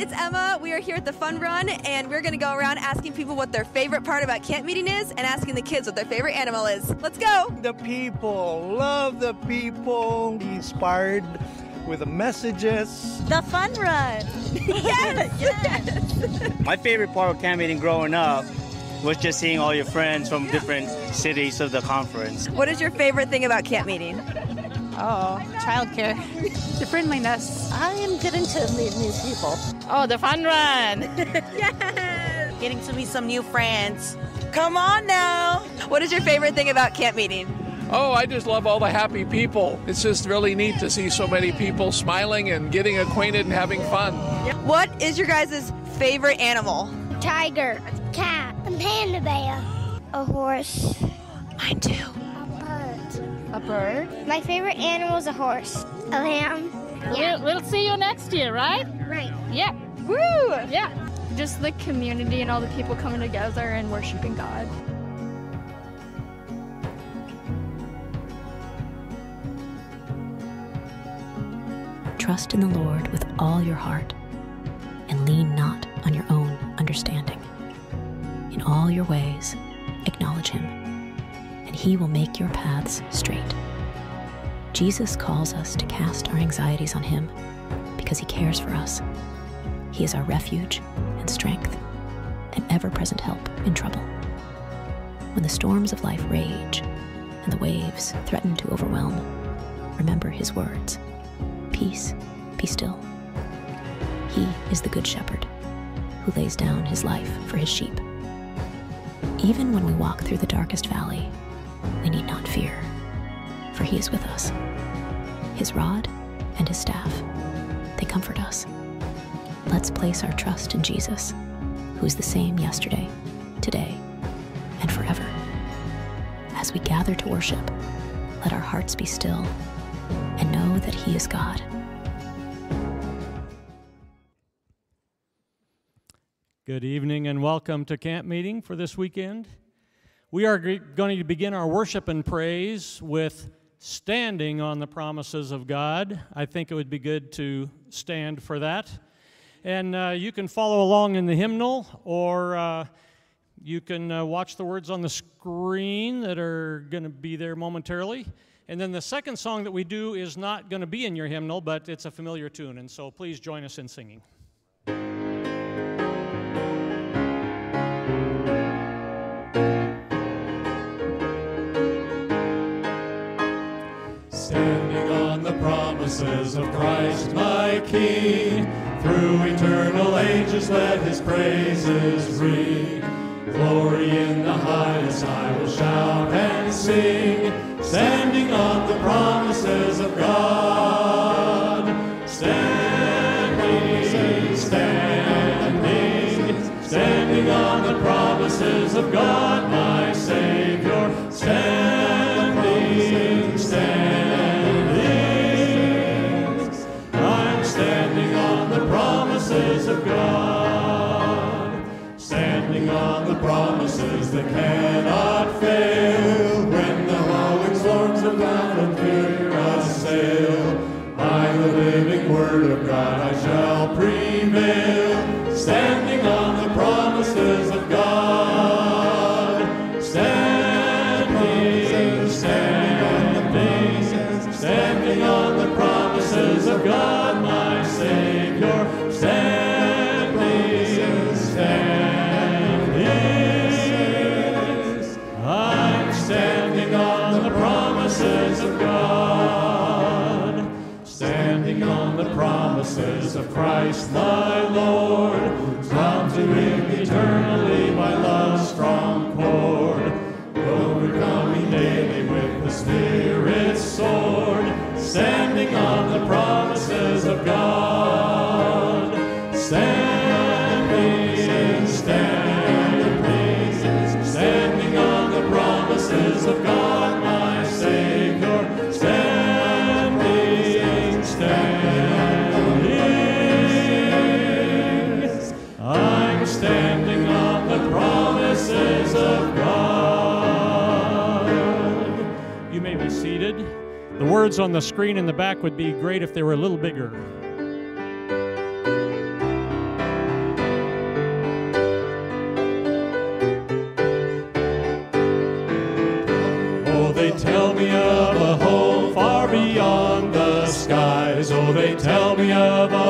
guys, it's Emma. We are here at the Fun Run, and we're going to go around asking people what their favorite part about camp meeting is and asking the kids what their favorite animal is. Let's go. The people, love the people, inspired with the messages. The Fun Run. yes. yes. My favorite part of camp meeting growing up was just seeing all your friends from different cities of the conference. What is your favorite thing about camp meeting? Oh, childcare. The friendliness. I am getting to meet new people. Oh, the fun run. yes. Getting to meet some new friends. Come on now. What is your favorite thing about camp meeting? Oh, I just love all the happy people. It's just really neat to see so many people smiling and getting acquainted and having fun. What is your guys' favorite animal? Tiger, cat, a panda bear, a horse. Mine too. A bird. A bird? My favorite animal is a horse. A lamb. Yeah. We'll, we'll see you next year, right? Right. Yeah. Woo! Yeah. Just the community and all the people coming together and worshiping God. Trust in the Lord with all your heart and lean not on your own understanding. In all your ways, acknowledge him, and he will make your paths straight. Jesus calls us to cast our anxieties on him because he cares for us. He is our refuge and strength, an ever present help in trouble. When the storms of life rage and the waves threaten to overwhelm, remember his words Peace, be still. He is the Good Shepherd who lays down his life for his sheep. Even when we walk through the darkest valley, we need not fear, for he is with us. His rod and his staff, they comfort us. Let's place our trust in Jesus, who is the same yesterday, today, and forever. As we gather to worship, let our hearts be still and know that he is God. Good evening and welcome to camp meeting for this weekend. We are going to begin our worship and praise with standing on the promises of God. I think it would be good to stand for that. And uh, you can follow along in the hymnal or uh, you can uh, watch the words on the screen that are going to be there momentarily. And then the second song that we do is not going to be in your hymnal, but it's a familiar tune. And so please join us in singing. Standing on the promises of Christ my King, through eternal ages let his praises ring. Glory in the highest I will shout and sing, standing on the promises of God. Standing, standing, standing on the promises of God, my Savior. Standing, God. Standing on the promises that cannot fail. When the howling storms of battle fear assail, by the living word of God I shall prevail. Standing on of Christ my Lord, bound to him eternally by love's strong cord, overcoming daily with the Spirit's sword, standing on the promises of God. The words on the screen in the back would be great if they were a little bigger. Oh, tell me of a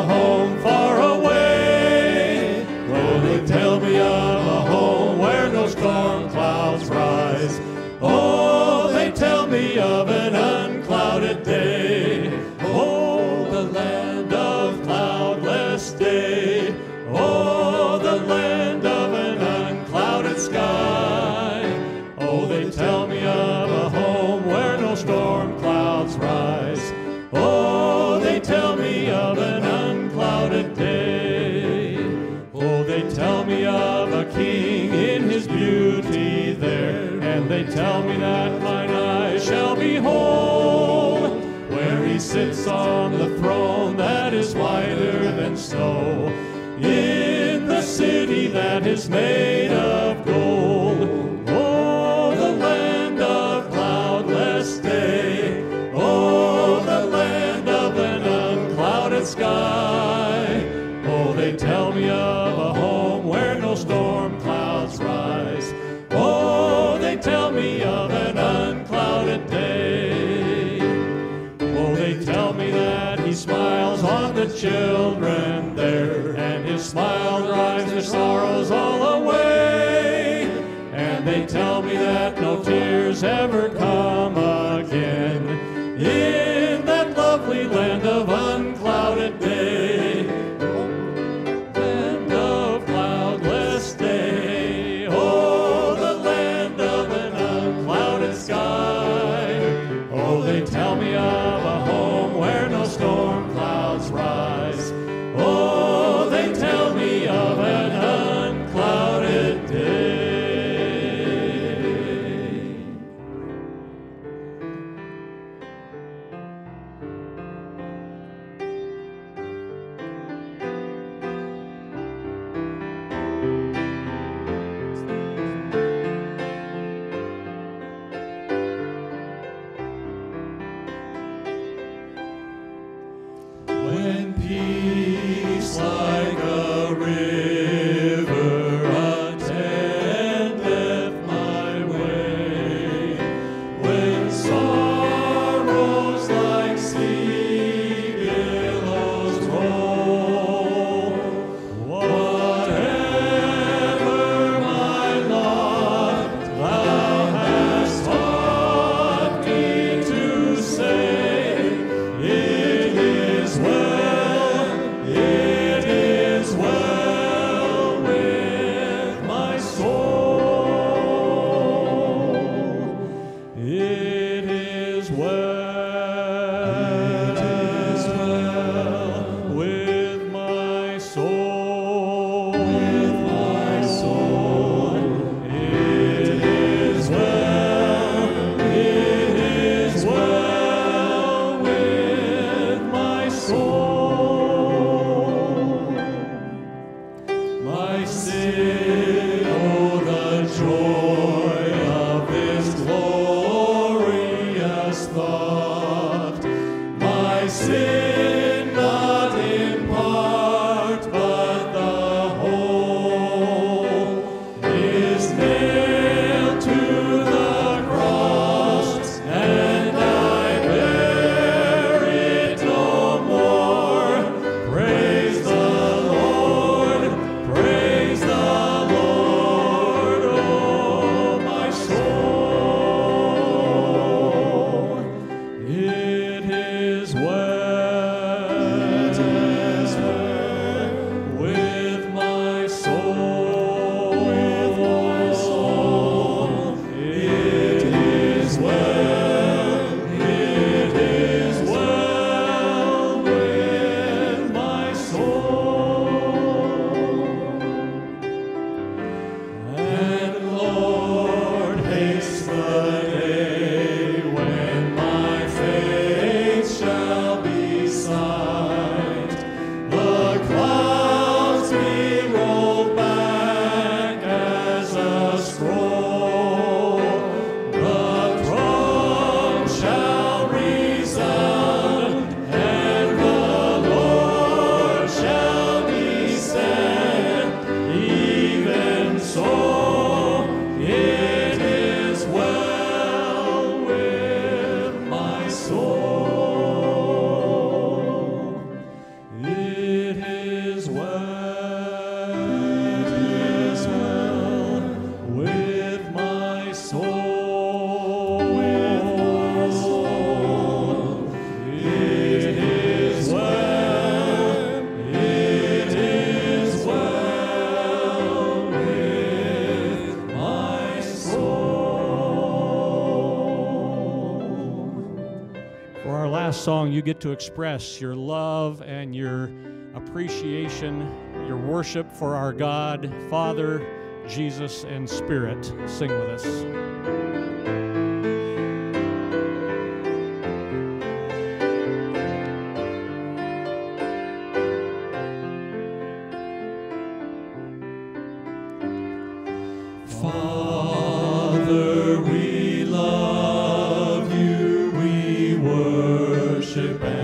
tell me that mine eyes shall behold where he sits on the throne that is whiter than snow in the city that is made of ever come. Song, you get to express your love and your appreciation, your worship for our God, Father, Jesus, and Spirit. Sing with us. Worship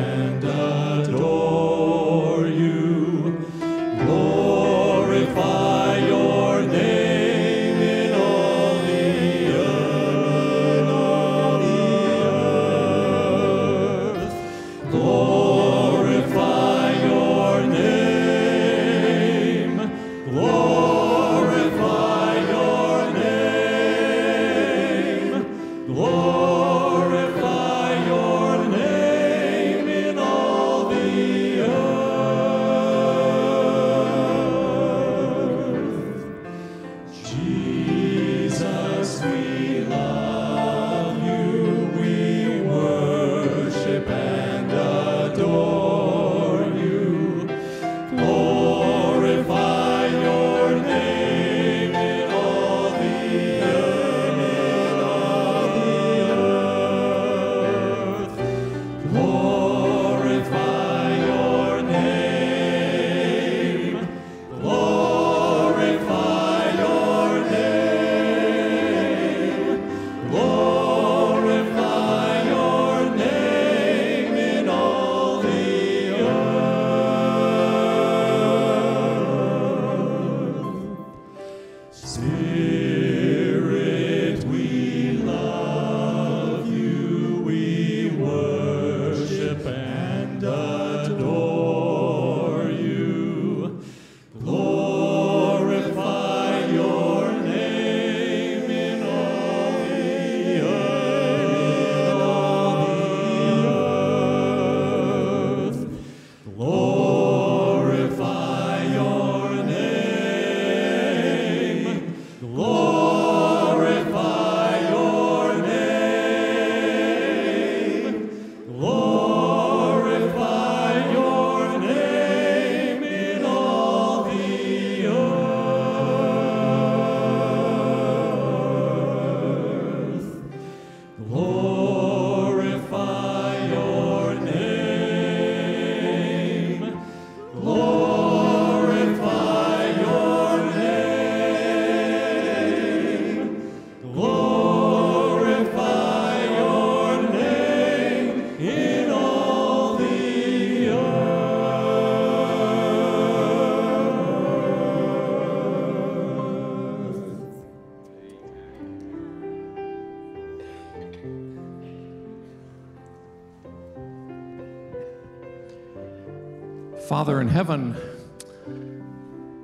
Father in heaven,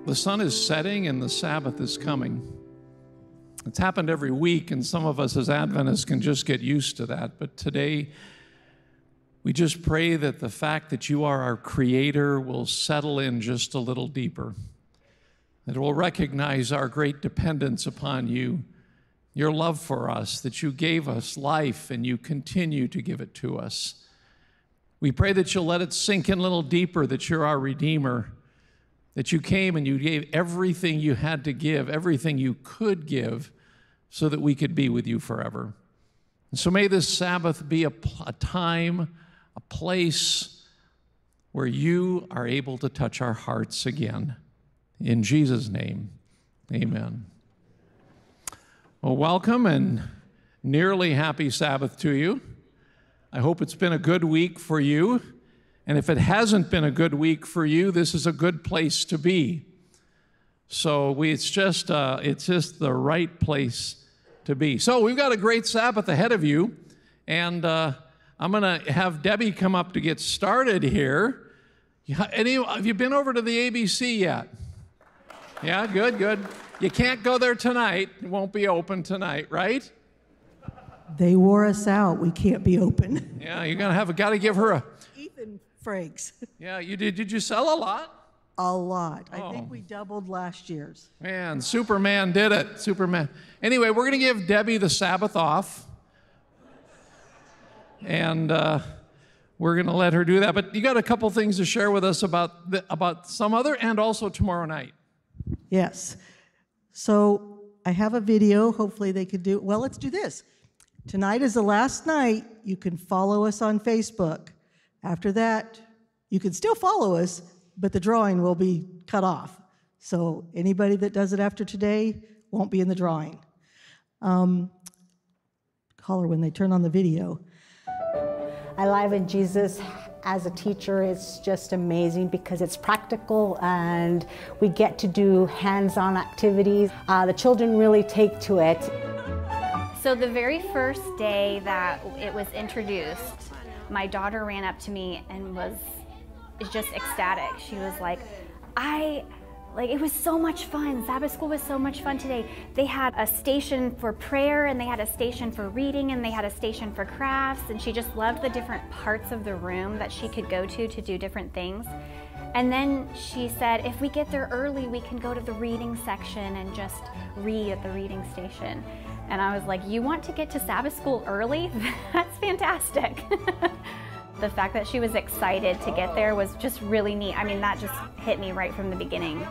the sun is setting and the Sabbath is coming. It's happened every week, and some of us as Adventists can just get used to that. But today, we just pray that the fact that you are our Creator will settle in just a little deeper, that we'll recognize our great dependence upon you, your love for us, that you gave us life and you continue to give it to us. We pray that you'll let it sink in a little deeper that you're our Redeemer, that you came and you gave everything you had to give, everything you could give, so that we could be with you forever. And so may this Sabbath be a, a time, a place where you are able to touch our hearts again. In Jesus' name, amen. Well, welcome and nearly happy Sabbath to you. I hope it's been a good week for you. And if it hasn't been a good week for you, this is a good place to be. So we, it's just uh, it's just the right place to be. So we've got a great Sabbath ahead of you, and uh, I'm going to have Debbie come up to get started here. Any, have you been over to the ABC yet? Yeah, good, good. You can't go there tonight. It won't be open tonight, right? They wore us out. We can't be open. Yeah, you're gonna have a, got to give her a. Ethan Franks. Yeah, you did. Did you sell a lot? A lot. I Oh. think we doubled last year's. Man, Superman did it. Superman. Anyway, we're going to give Debbie the Sabbath off. And uh, we're going to let her do that. But you got a couple things to share with us about the, about some other and also tomorrow night. Yes. So I have a video. Hopefully they could do. Well, let's do this. Tonight is the last night. You can follow us on Facebook. After that, you can still follow us, but the drawing will be cut off. So anybody that does it after today won't be in the drawing. Um, call her when they turn on the video. I Alive in Jesus as a teacher is just amazing because it's practical and we get to do hands-on activities. Uh, the children really take to it. So the very first day that it was introduced, my daughter ran up to me and was just ecstatic. She was like, I like it was so much fun. Sabbath school was so much fun today. They had a station for prayer and they had a station for reading and they had a station for crafts and she just loved the different parts of the room that she could go to to do different things. And then she said, if we get there early, we can go to the reading section and just read at the reading station. And I was like, you want to get to Sabbath school early? That's fantastic. the fact that she was excited to get there was just really neat. I mean, that just hit me right from the beginning.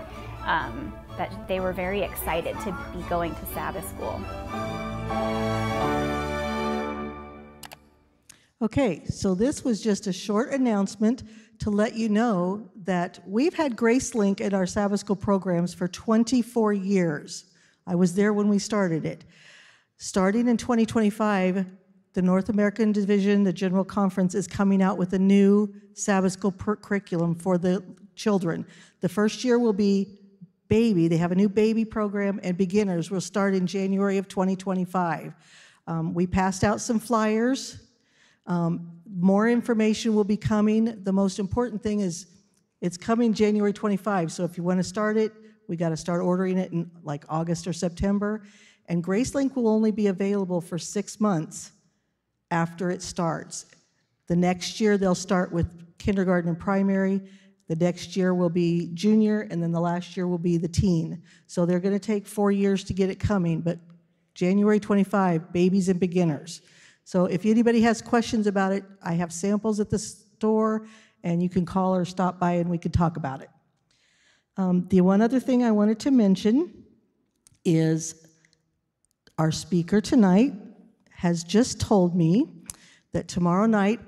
Um, that they were very excited to be going to Sabbath school. Okay, so this was just a short announcement to let you know that we've had GraceLink in our Sabbath School programs for 24 years. I was there when we started it. Starting in 2025, the North American Division, the General Conference, is coming out with a new Sabbath School curriculum for the children. The first year will be baby. They have a new baby program, and beginners will start in January of 2025. Um, we passed out some flyers. Um, more information will be coming. The most important thing is it's coming January 25. So if you want to start it, we got to start ordering it in like August or September. And GraceLink will only be available for six months after it starts. The next year, they'll start with kindergarten and primary. The next year will be junior, and then the last year will be the teen. So they're going to take four years to get it coming, but January 25, babies and beginners. So if anybody has questions about it, I have samples at the store, and you can call or stop by and we can talk about it. Um, the one other thing I wanted to mention is our speaker tonight has just told me that tomorrow night,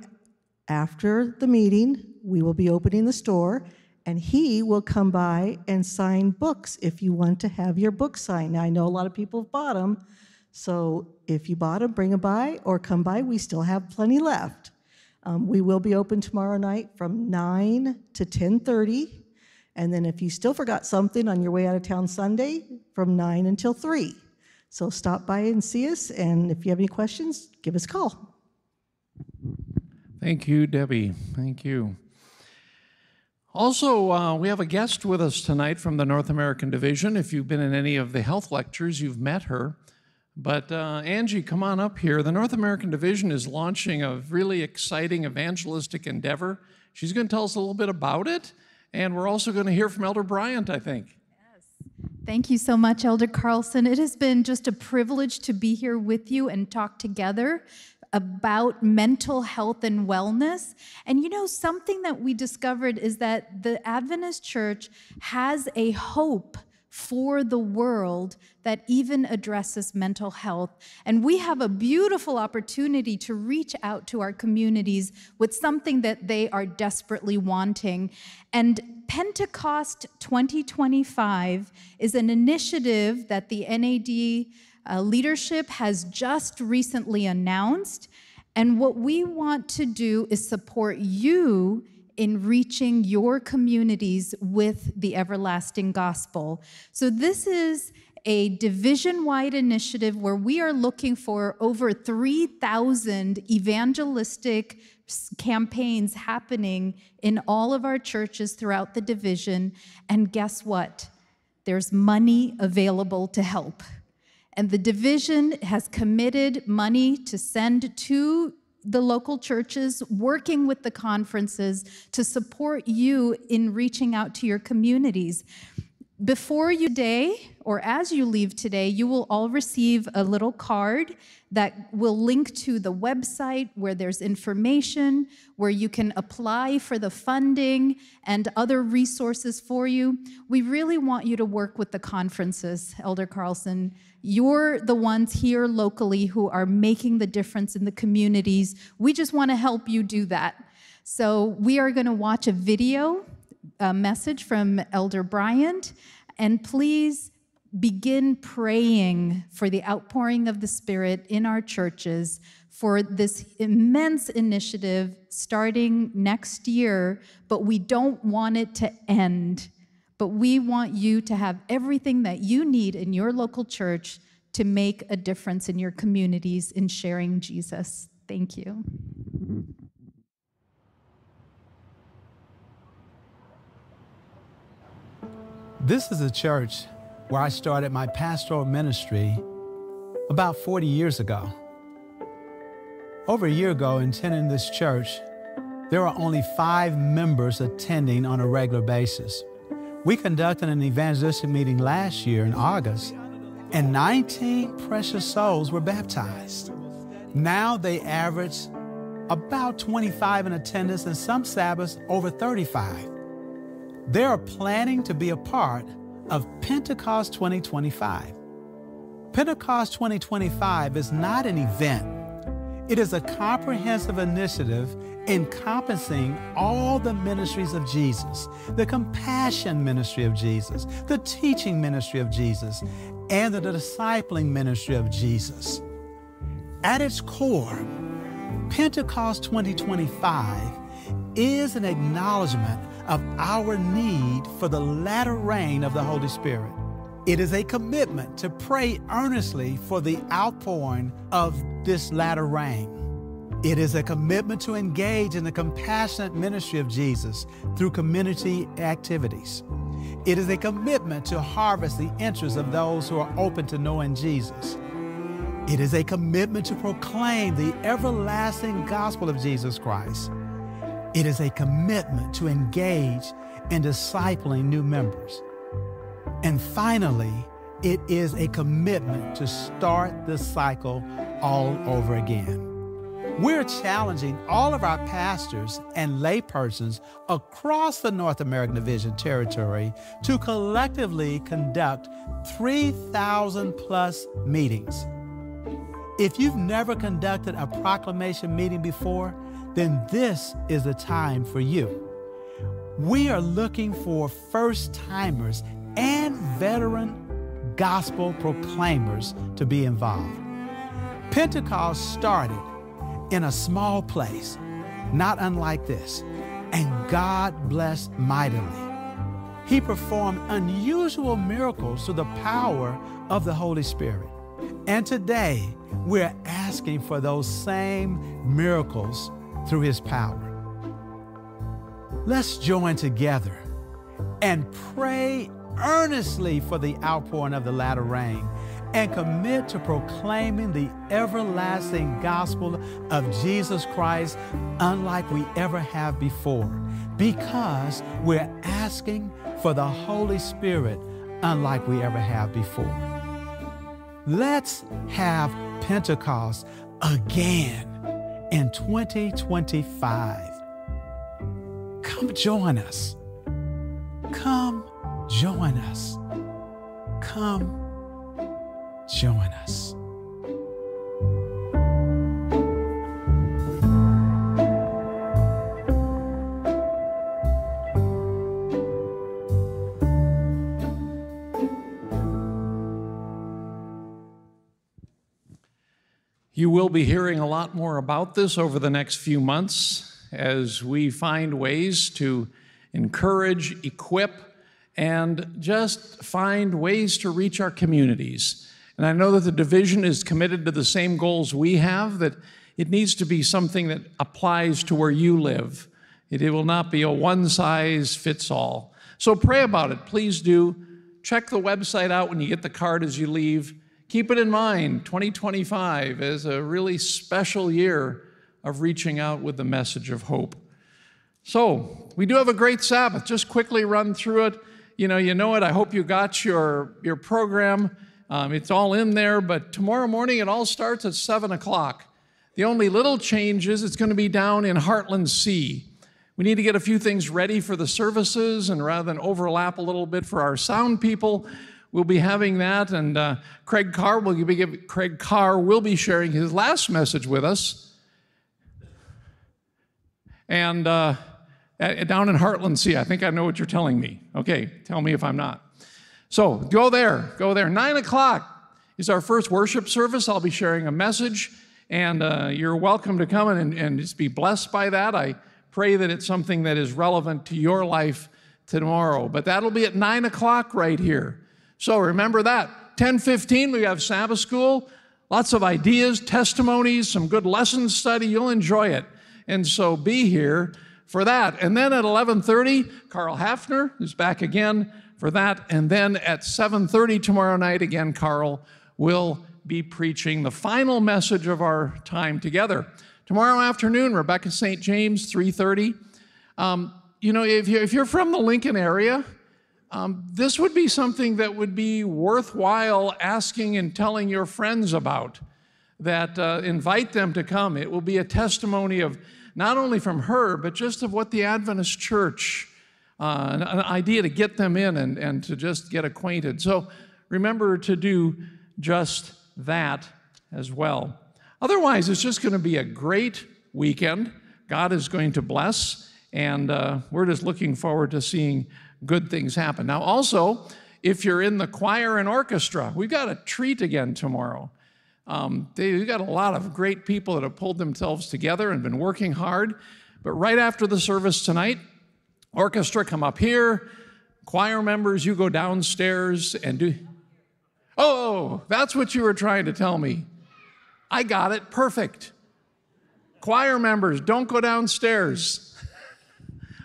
after the meeting, we will be opening the store and he will come by and sign books if you want to have your book signed. Now, I know a lot of people have bought them, so if you bought them, bring them by or come by. We still have plenty left. Um, we will be open tomorrow night from 9 to 10:30, and then if you still forgot something on your way out of town Sunday, from 9 until 3. So stop by and see us, and if you have any questions, give us a call. Thank you, Debbie. Thank you. Also, uh, we have a guest with us tonight from the North American Division. If you've been in any of the health lectures, you've met her. But uh, Angie, come on up here. The North American Division is launching a really exciting evangelistic endeavor. She's going to tell us a little bit about it, and we're also going to hear from Elder Bryant, I think. Thank you so much, Elder Carlson. It has been just a privilege to be here with you and talk together about mental health and wellness. And you know, something that we discovered is that the Adventist Church has a hope for the world that even addresses mental health. And we have a beautiful opportunity to reach out to our communities with something that they are desperately wanting. And Pentecost 2025 is an initiative that the NAD uh, leadership has just recently announced. And what we want to do is support you in reaching your communities with the everlasting gospel. So, this is a division wide initiative where we are looking for over 3,000 evangelistic campaigns happening in all of our churches throughout the division. And guess what? There's money available to help. And the division has committed money to send to the local churches, working with the conferences to support you in reaching out to your communities. Before you day, or as you leave today, you will all receive a little card that will link to the website where there's information, where you can apply for the funding and other resources for you. We really want you to work with the conferences, Elder Carlson. You're the ones here locally who are making the difference in the communities. We just want to help you do that. So we are going to watch a video a message from Elder Bryant, and please begin praying for the outpouring of the Spirit in our churches for this immense initiative starting next year, but we don't want it to end. But we want you to have everything that you need in your local church to make a difference in your communities in sharing Jesus. Thank you. This is a church where I started my pastoral ministry about 40 years ago. Over a year ago, in attending this church, there were only five members attending on a regular basis. We conducted an evangelistic meeting last year in August, and 19 precious souls were baptized. Now they average about 25 in attendance, and some Sabbaths over 35. They are planning to be a part of Pentecost 2025. Pentecost 2025 is not an event, it is a comprehensive initiative encompassing all the ministries of Jesus the compassion ministry of Jesus, the teaching ministry of Jesus, and the discipling ministry of Jesus. At its core, Pentecost 2025 is an acknowledgement of our need for the latter rain of the Holy Spirit. It is a commitment to pray earnestly for the outpouring of this latter rain. It is a commitment to engage in the compassionate ministry of Jesus through community activities. It is a commitment to harvest the interests of those who are open to knowing Jesus. It is a commitment to proclaim the everlasting gospel of Jesus Christ it is a commitment to engage in discipling new members. And finally, it is a commitment to start the cycle all over again. We're challenging all of our pastors and laypersons across the North American Division territory to collectively conduct 3,000 plus meetings. If you've never conducted a proclamation meeting before, then this is the time for you. We are looking for first timers and veteran gospel proclaimers to be involved. Pentecost started in a small place, not unlike this, and God blessed mightily. He performed unusual miracles through the power of the Holy Spirit. And today, we're asking for those same miracles through His power. Let's join together and pray earnestly for the outpouring of the latter rain and commit to proclaiming the everlasting gospel of Jesus Christ unlike we ever have before because we're asking for the Holy Spirit unlike we ever have before. Let's have Pentecost again in 2025. Come join us. Come join us. Come join us. You will be hearing a lot more about this over the next few months as we find ways to encourage, equip, and just find ways to reach our communities. And I know that the division is committed to the same goals we have, that it needs to be something that applies to where you live. It, will not be a one size fits all. So pray about it. Please do. Check the website out when you get the card as you leave. Keep it in mind 2025 is a really special year of reaching out with the message of hope. So, we do have a great Sabbath. Just quickly run through it. you know, you know it. I hope you got your, your program. Um, it's all in there, but tomorrow morning it all starts at 7 o'clock. The only little change is it's going to be down in Heartland C. We need to get a few things ready for the services, and rather than overlap a little bit for our sound people, we'll be having that. And uh, Craig Carr will be Craig Carr will be sharing his last message with us. And uh, down in Heartland i think I know what you're telling me. Okay, tell me if I'm not. So go there, go there. Nine o'clock is our first worship service. I'll be sharing a message, and uh, you're welcome to come and, and just be blessed by that. I pray that it's something that is relevant to your life tomorrow. But that'll be at nine o'clock right here. So remember that. 10:15, we have Sabbath school. Lots of ideas, testimonies, some good lesson study. You'll enjoy it. And so be here for that. And then at 11:30, Carl Hafner is back again for that. And then at 7:30 tomorrow night again Carl will be preaching the final message of our time together. Tomorrow afternoon, Rebecca St. James, 3:30. Um, you know, if you're from the Lincoln area, um, this would be something that would be worthwhile asking and telling your friends about. That uh, invite them to come. It will be a testimony of not only from her, but just of what the Adventist church, uh, an, an, idea to get them in and, and to just get acquainted. So remember to do just that as well. Otherwise, it's just going to be a great weekend. God is going to bless, and uh, we're just looking forward to seeing good things happen. Now, also, if you're in the choir and orchestra, we've got a treat again tomorrow. Um, they, have got a lot of great people that have pulled themselves together and been working hard. But right after the service tonight, orchestra come up here, choir members, you go downstairs and do. Oh, that's what you were trying to tell me. I got it perfect. Choir members, don't go downstairs.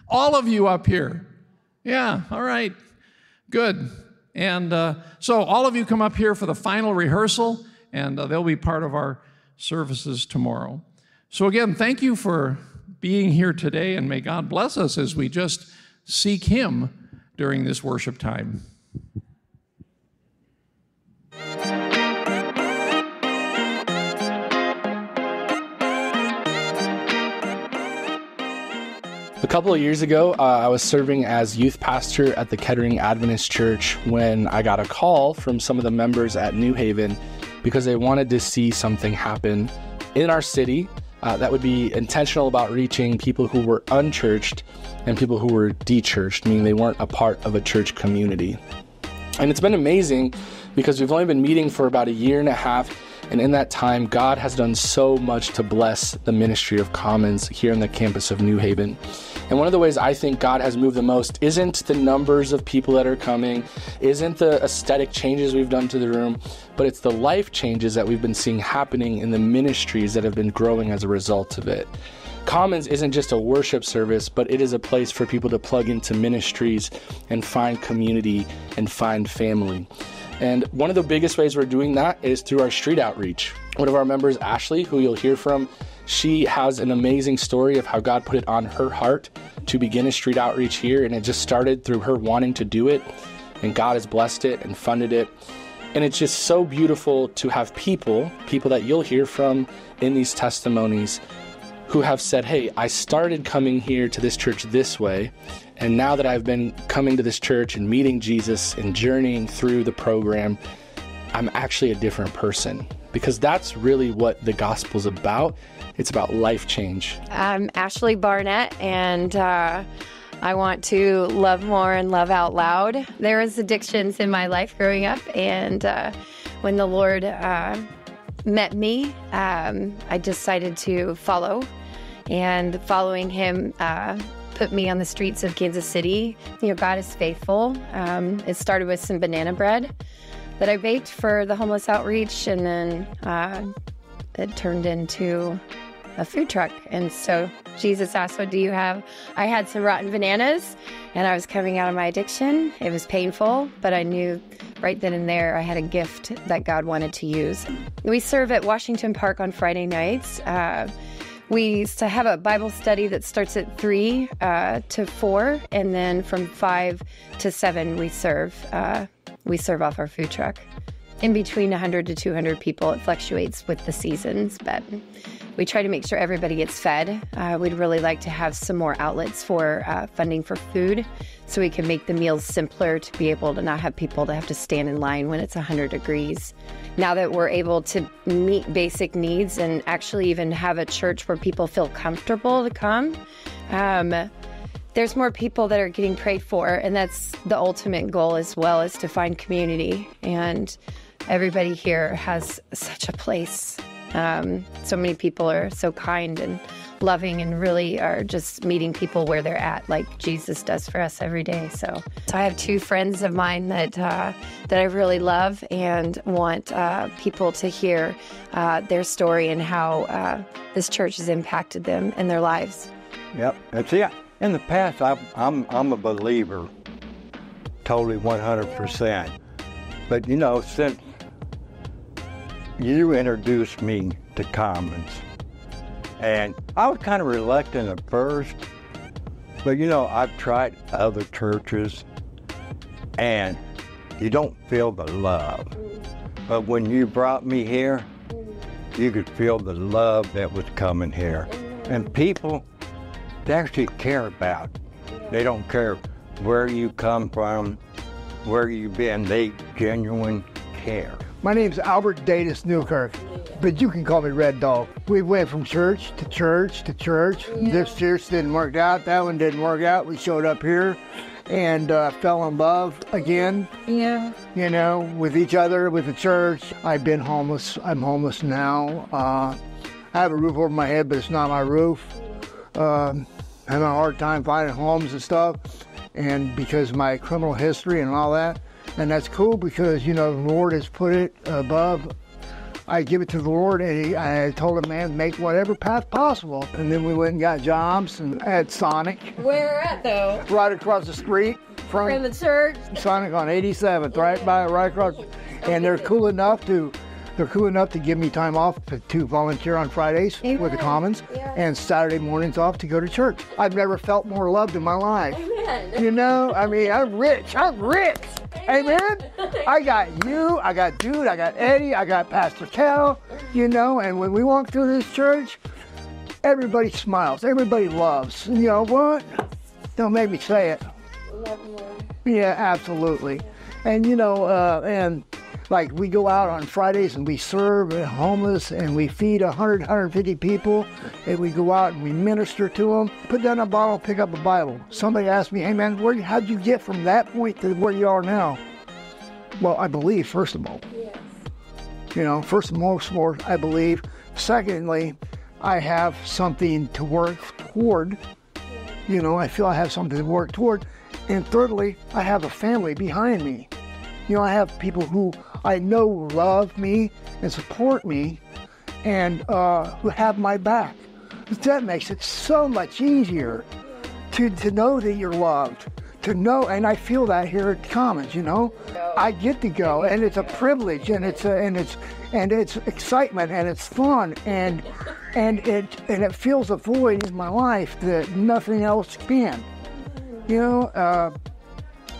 All of you up here. Yeah, all right, good. And uh, so, all of you come up here for the final rehearsal and uh, they'll be part of our services tomorrow. So, again, thank you for being here today, and may God bless us as we just seek Him during this worship time. A couple of years ago, uh, I was serving as youth pastor at the Kettering Adventist Church when I got a call from some of the members at New Haven because they wanted to see something happen in our city uh, that would be intentional about reaching people who were unchurched and people who were dechurched, meaning they weren't a part of a church community. And it's been amazing because we've only been meeting for about a year and a half. And in that time, God has done so much to bless the ministry of Commons here on the campus of New Haven. And one of the ways I think God has moved the most isn't the numbers of people that are coming, isn't the aesthetic changes we've done to the room, but it's the life changes that we've been seeing happening in the ministries that have been growing as a result of it. Commons isn't just a worship service, but it is a place for people to plug into ministries and find community and find family. And one of the biggest ways we're doing that is through our street outreach. One of our members, Ashley, who you'll hear from she has an amazing story of how God put it on her heart to begin a street outreach here, and it just started through her wanting to do it, and God has blessed it and funded it. And it's just so beautiful to have people, people that you'll hear from in these testimonies, who have said, Hey, I started coming here to this church this way, and now that I've been coming to this church and meeting Jesus and journeying through the program, I'm actually a different person. Because that's really what the gospel's about it's about life change. I'm Ashley Barnett, and uh, I want to love more and love out loud. There was addictions in my life growing up, and uh, when the Lord uh, met me, um, I decided to follow, and following Him uh, put me on the streets of Kansas City. You know, God is faithful. Um, it started with some banana bread that I baked for the homeless outreach, and then uh, it turned into a food truck. And so Jesus asked, What do you have? I had some rotten bananas and I was coming out of my addiction. It was painful, but I knew right then and there I had a gift that God wanted to use. We serve at Washington Park on Friday nights. Uh, we used to have a Bible study that starts at 3 uh, to 4, and then from 5 to 7, we serve. Uh, we serve off our food truck. In between 100 to 200 people, it fluctuates with the seasons, but we try to make sure everybody gets fed. Uh, we'd really like to have some more outlets for uh, funding for food so we can make the meals simpler to be able to not have people to have to stand in line when it's 100 degrees. Now that we're able to meet basic needs and actually even have a church where people feel comfortable to come, um, there's more people that are getting prayed for, and that's the ultimate goal as well is to find community. And everybody here has such a place um, so many people are so kind and loving and really are just meeting people where they're at, like Jesus does for us every day. So, so I have two friends of mine that uh, that I really love and want uh, people to hear uh, their story and how uh, this church has impacted them and their lives. Yep, that's it. In the past, I, I'm I'm a believer, totally 100 percent. But you know, since you introduced me to Commons. And I was kind of reluctant at first, but you know, I've tried other churches and you don't feel the love. But when you brought me here, you could feel the love that was coming here. And people, they actually care about. They don't care where you come from, where you've been. They genuine care. My name's Albert Datus Newkirk, but you can call me Red Dog. We went from church to church to church. Yeah. This church didn't work out. That one didn't work out. We showed up here and uh, fell in love again. Yeah. You know, with each other, with the church. I've been homeless. I'm homeless now. Uh, I have a roof over my head, but it's not my roof. Uh, having a hard time finding homes and stuff. And because of my criminal history and all that, and that's cool because, you know, the Lord has put it above. I give it to the Lord, and he, I told him, man, make whatever path possible. And then we went and got jobs and at Sonic. Where at, though? Right across the street from, from the church. Sonic on 87th, right by, right across. And they're cool enough to they're cool enough to give me time off to, to volunteer on Fridays Amen. with the Commons yeah. and Saturday mornings off to go to church. I've never felt more loved in my life. Amen. You know, I mean, I'm rich. I'm rich. Amen. I got you. I got Dude. I got Eddie. I got Pastor Cal. You know, and when we walk through this church, everybody smiles. Everybody loves. You know what? Don't make me say it. Yeah, absolutely. And you know, uh, and like we go out on Fridays and we serve homeless and we feed 100, 150 people and we go out and we minister to them. Put down a bottle, pick up a Bible. Somebody asked me, hey man, where, how'd you get from that point to where you are now? Well, I believe, first of all. Yes. You know, first and most, more, I believe. Secondly, I have something to work toward. You know, I feel I have something to work toward. And thirdly, I have a family behind me. You know, I have people who I know love me and support me and uh, who have my back. That makes it so much easier to, to know that you're loved, to know, and I feel that here at Commons, you know. I get to go, and it's a privilege, and it's a, and it's and it's excitement, and it's fun, and and it and it fills a void in my life that nothing else can. You know, uh,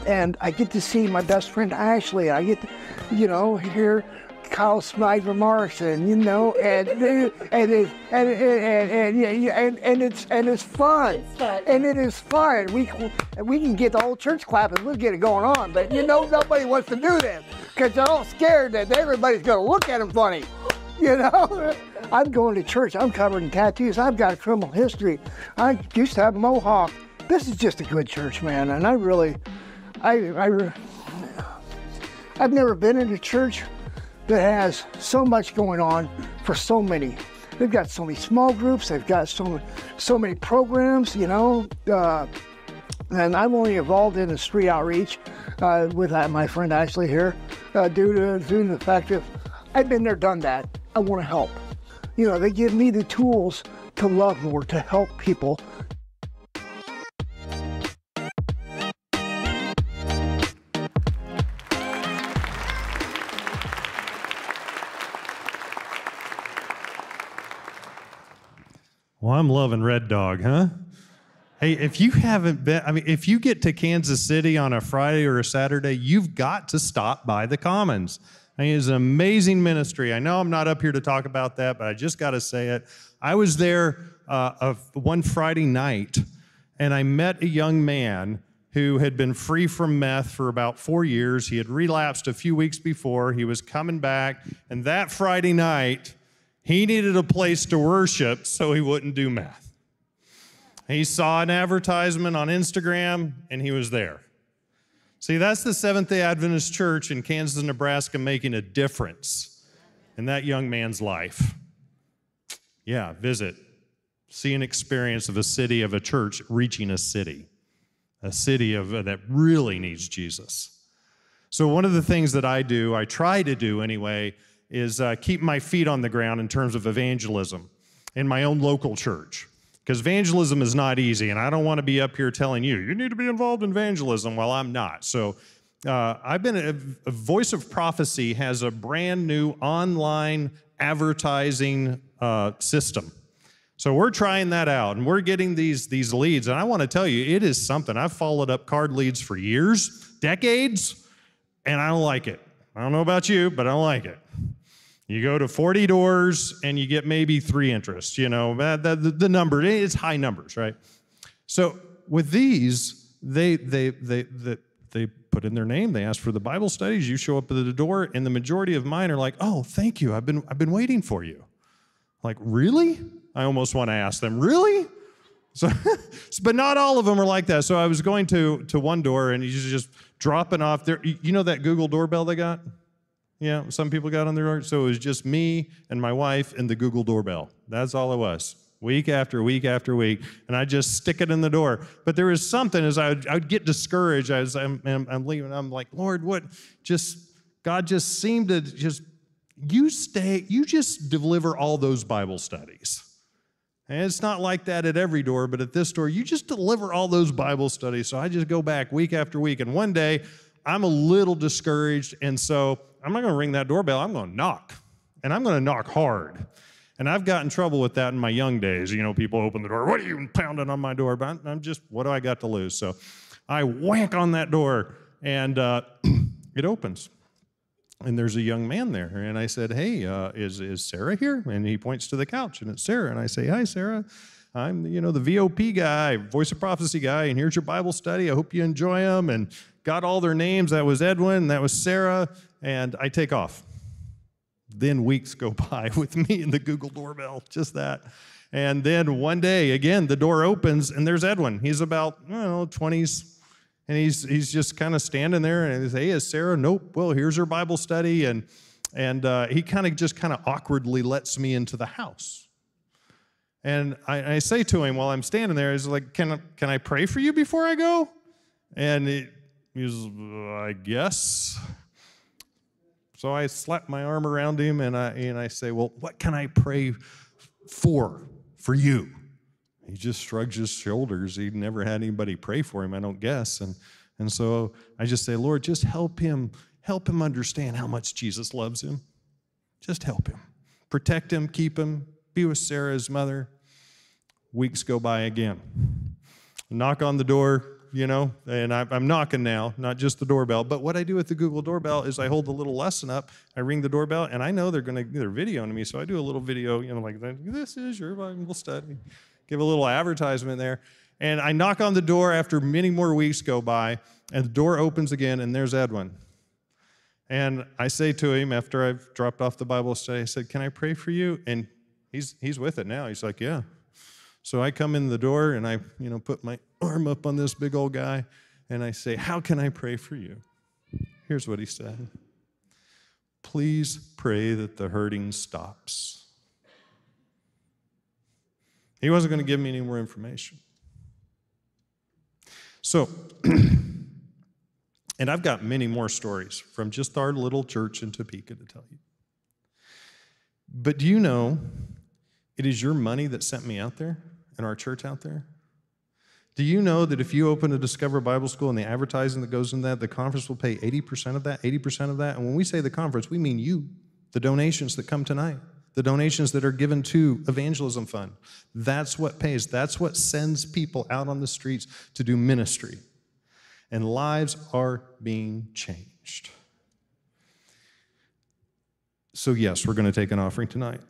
and I get to see my best friend Ashley. I get, to, you know, hear Kyle remarks, and you know, and and it, and and and, and, and, and it's and it's fun. It's fun. And it is fun. We we can get the whole church clapping. We'll get it going on. But you know, nobody wants to do this because they're all scared that everybody's going to look at them funny. You know, I'm going to church. I'm covered in tattoos. I've got a criminal history. I used to have a mohawk. This is just a good church, man, and I really. I, I, I've never been in a church that has so much going on for so many. They've got so many small groups. They've got so so many programs. You know, uh, and I'm only involved in the street outreach uh, with uh, my friend Ashley here, uh, due to due to the fact that I've been there, done that. I want to help. You know, they give me the tools to love more, to help people, Well, I'm loving Red Dog, huh? Hey, if you haven't been, I mean, if you get to Kansas City on a Friday or a Saturday, you've got to stop by the Commons. I mean, it's an amazing ministry. I know I'm not up here to talk about that, but I just got to say it. I was there uh, one Friday night, and I met a young man who had been free from meth for about four years. He had relapsed a few weeks before. He was coming back, and that Friday night, he needed a place to worship so he wouldn't do math. He saw an advertisement on Instagram and he was there. See, that's the Seventh day Adventist Church in Kansas, Nebraska making a difference in that young man's life. Yeah, visit. See an experience of a city, of a church reaching a city, a city of, uh, that really needs Jesus. So, one of the things that I do, I try to do anyway, is uh, keep my feet on the ground in terms of evangelism in my own local church because evangelism is not easy, and I don't want to be up here telling you, you need to be involved in evangelism while I'm not. So uh, I've been, a, a Voice of Prophecy has a brand new online advertising uh, system. So we're trying that out and we're getting these, these leads. And I want to tell you, it is something. I've followed up card leads for years, decades, and I don't like it. I don't know about you, but I don't like it. You go to 40 doors and you get maybe three interests. You know, the, the, the number, it's high numbers, right? So with these, they, they, they, they, they put in their name, they ask for the Bible studies, you show up at the door, and the majority of mine are like, oh, thank you, I've been, I've been waiting for you. Like, really? I almost want to ask them, really? So, but not all of them are like that. So I was going to, to one door and he's just dropping off there. You know that Google doorbell they got? Yeah, some people got on their door. so it was just me and my wife and the Google doorbell. That's all it was. Week after week after week, and I just stick it in the door. But there was something as I would, I would get discouraged as I'm, I'm leaving. I'm like, Lord, what? Just God just seemed to just you stay, you just deliver all those Bible studies. And it's not like that at every door, but at this door, you just deliver all those Bible studies. So I just go back week after week. And one day, I'm a little discouraged. And so I'm not going to ring that doorbell. I'm going to knock, and I'm going to knock hard. And I've gotten trouble with that in my young days. You know, people open the door, what are you pounding on my door? But I'm just, what do I got to lose? So I whack on that door, and uh, it opens. And there's a young man there. And I said, Hey, uh, is, is Sarah here? And he points to the couch, and it's Sarah. And I say, Hi, Sarah. I'm, you know, the VOP guy, Voice of Prophecy guy, and here's your Bible study. I hope you enjoy them. And got all their names. That was Edwin, that was Sarah, and I take off. Then weeks go by with me and the Google doorbell, just that. And then one day, again, the door opens and there's Edwin. He's about, don't know, 20s. And he's, he's just kind of standing there and he says, Hey, is Sarah? Nope. Well, here's her Bible study. And, and uh, he kind of just kind of awkwardly lets me into the house. And I, I, say to him while I'm standing there, he's like, Can, can I pray for you before I go? And he, he's, uh, I guess. So I slap my arm around him and I, and I say, Well, what can I pray for, for you? He just shrugs his shoulders. He never had anybody pray for him, I don't guess. And, and so I just say, Lord, just help him, help him understand how much Jesus loves him. Just help him. Protect him, keep him, be with Sarah, Sarah's mother. Weeks go by again. Knock on the door, you know, and I'm knocking now, not just the doorbell. But what I do with the Google doorbell is I hold the little lesson up, I ring the doorbell, and I know they're going to they're videoing me, so I do a little video, you know, like this is your Bible study, give a little advertisement there, and I knock on the door after many more weeks go by, and the door opens again, and there's Edwin. And I say to him after I've dropped off the Bible study, I said, "Can I pray for you?" And he's he's with it now. He's like, "Yeah." So I come in the door and I, you know, put my arm up on this big old guy and I say, How can I pray for you? Here's what he said Please pray that the hurting stops. He wasn't going to give me any more information. So, and I've got many more stories from just our little church in Topeka to tell you. But do you know it is your money that sent me out there? In our church out there? Do you know that if you open a Discover Bible School and the advertising that goes in that, the conference will pay 80% of that, 80% of that? And when we say the conference, we mean you, the donations that come tonight, the donations that are given to Evangelism Fund. That's what pays. That's what sends people out on the streets to do ministry. And lives are being changed. So, yes, we're going to take an offering tonight.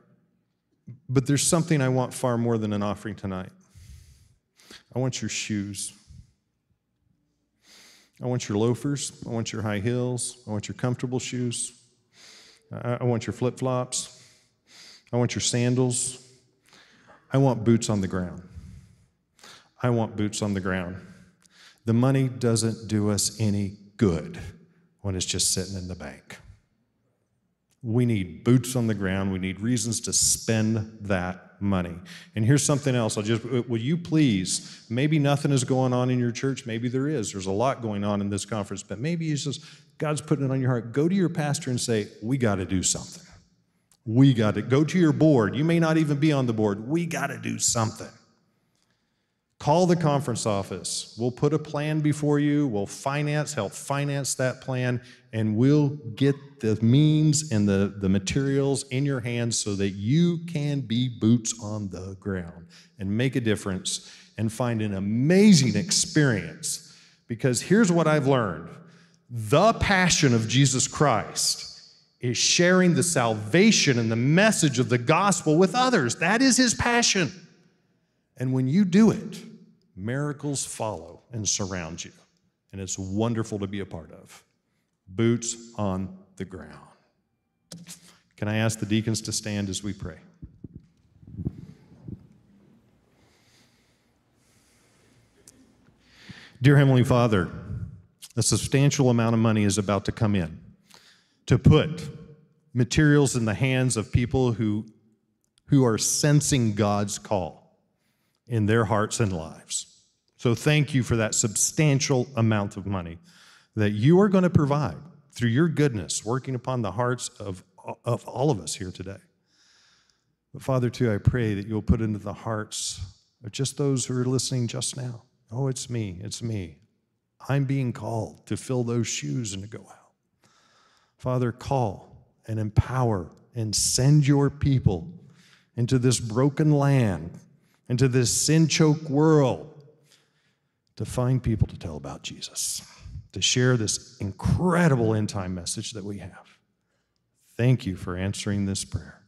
But there's something I want far more than an offering tonight. I want your shoes. I want your loafers. I want your high heels. I want your comfortable shoes. I want your flip flops. I want your sandals. I want boots on the ground. I want boots on the ground. The money doesn't do us any good when it's just sitting in the bank. We need boots on the ground. We need reasons to spend that money. And here's something else. I'll just, uh, will you please, maybe nothing is going on in your church. Maybe there is. There's a lot going on in this conference, but maybe it's just God's putting it on your heart. Go to your pastor and say, We got to do something. We got to go to your board. You may not even be on the board. We got to do something. Call the conference office. We'll put a plan before you. We'll finance, help finance that plan, and we'll get the means and the, the materials in your hands so that you can be boots on the ground and make a difference and find an amazing experience. Because here's what I've learned the passion of Jesus Christ is sharing the salvation and the message of the gospel with others. That is his passion. And when you do it, miracles follow and surround you. And it's wonderful to be a part of. Boots on the ground. Can I ask the deacons to stand as we pray? Dear Heavenly Father, a substantial amount of money is about to come in to put materials in the hands of people who, who are sensing God's call in their hearts and lives. So thank you for that substantial amount of money that you are going to provide through your goodness, working upon the hearts of, of all of us here today. But Father, too, I pray that you'll put into the hearts of just those who are listening just now. Oh, it's me, it's me. I'm being called to fill those shoes and to go out. Father, call and empower and send your people into this broken land, into this sin choked world, to find people to tell about Jesus, to share this incredible end time message that we have. Thank you for answering this prayer.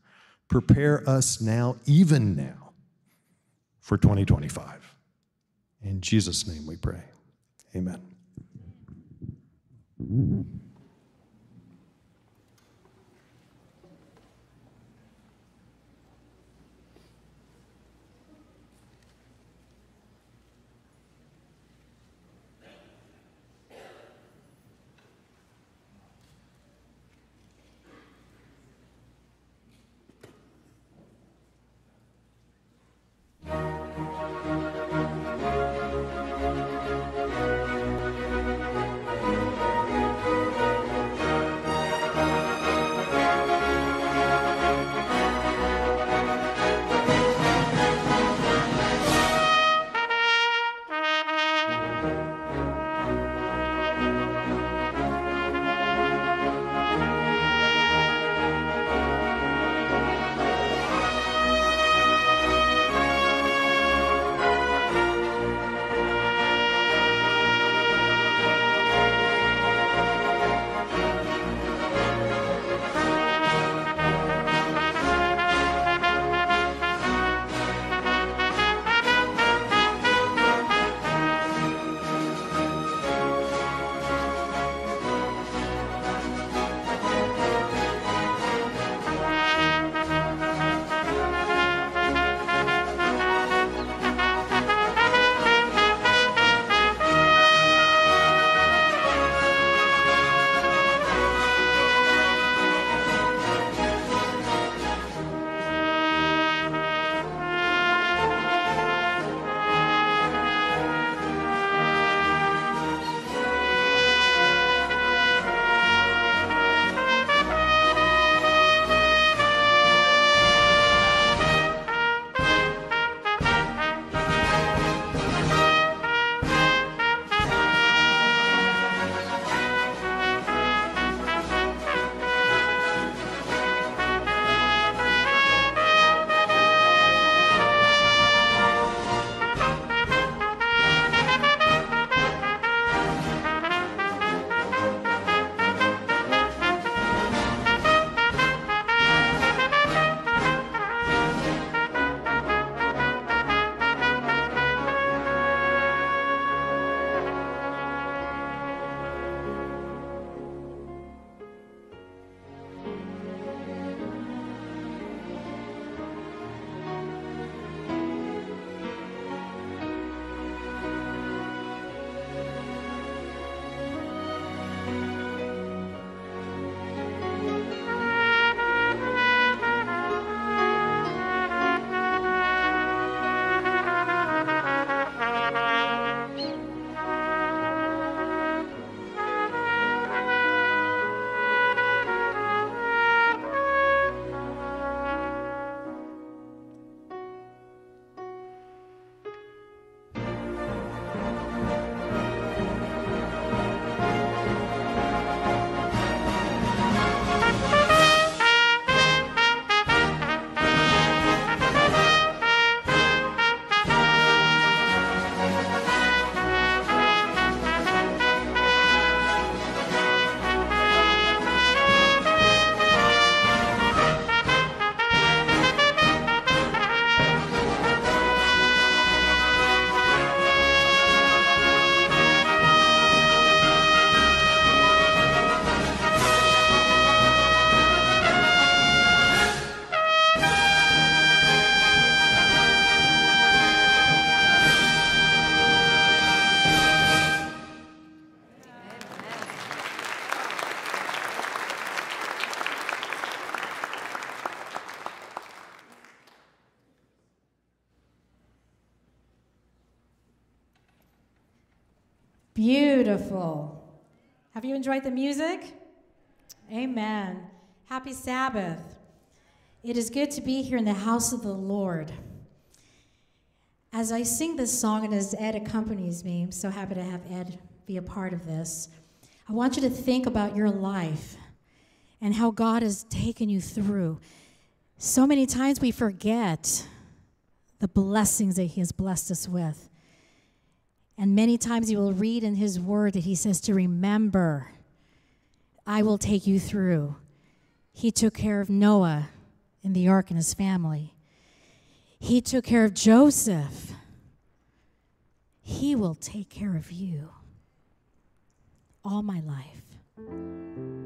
Prepare us now, even now, for 2025. In Jesus' name we pray. Amen. Beautiful. Have you enjoyed the music? Amen. Happy Sabbath. It is good to be here in the house of the Lord. As I sing this song and as Ed accompanies me, I'm so happy to have Ed be a part of this. I want you to think about your life and how God has taken you through. So many times we forget the blessings that He has blessed us with. And many times you will read in His Word that He says to remember, I will take you through. He took care of Noah in the ark and his family. He took care of Joseph. He will take care of you all my life.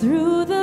Through the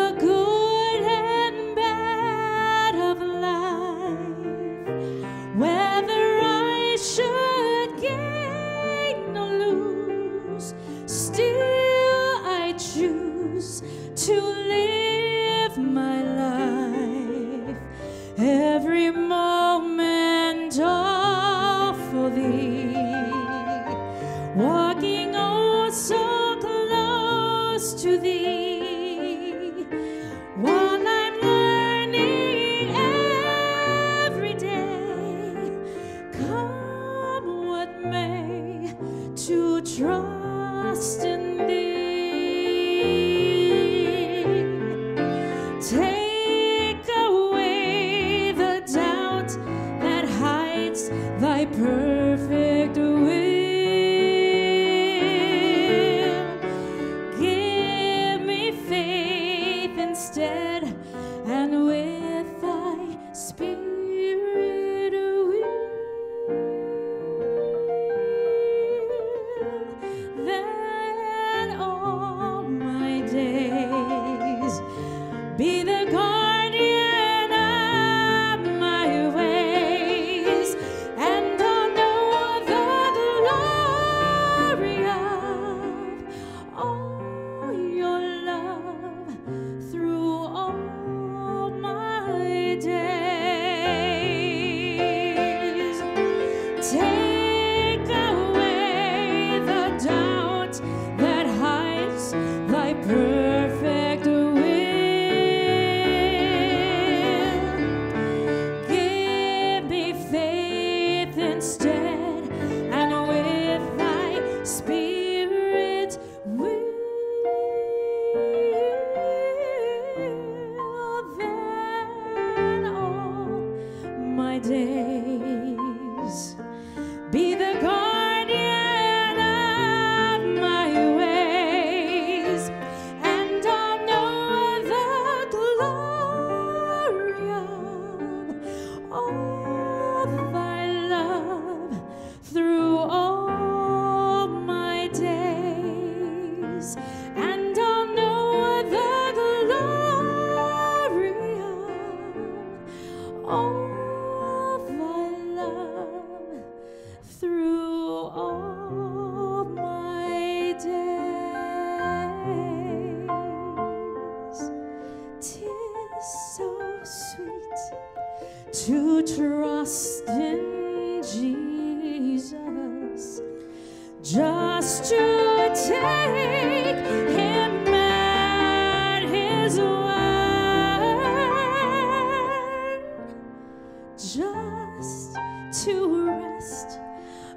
to rest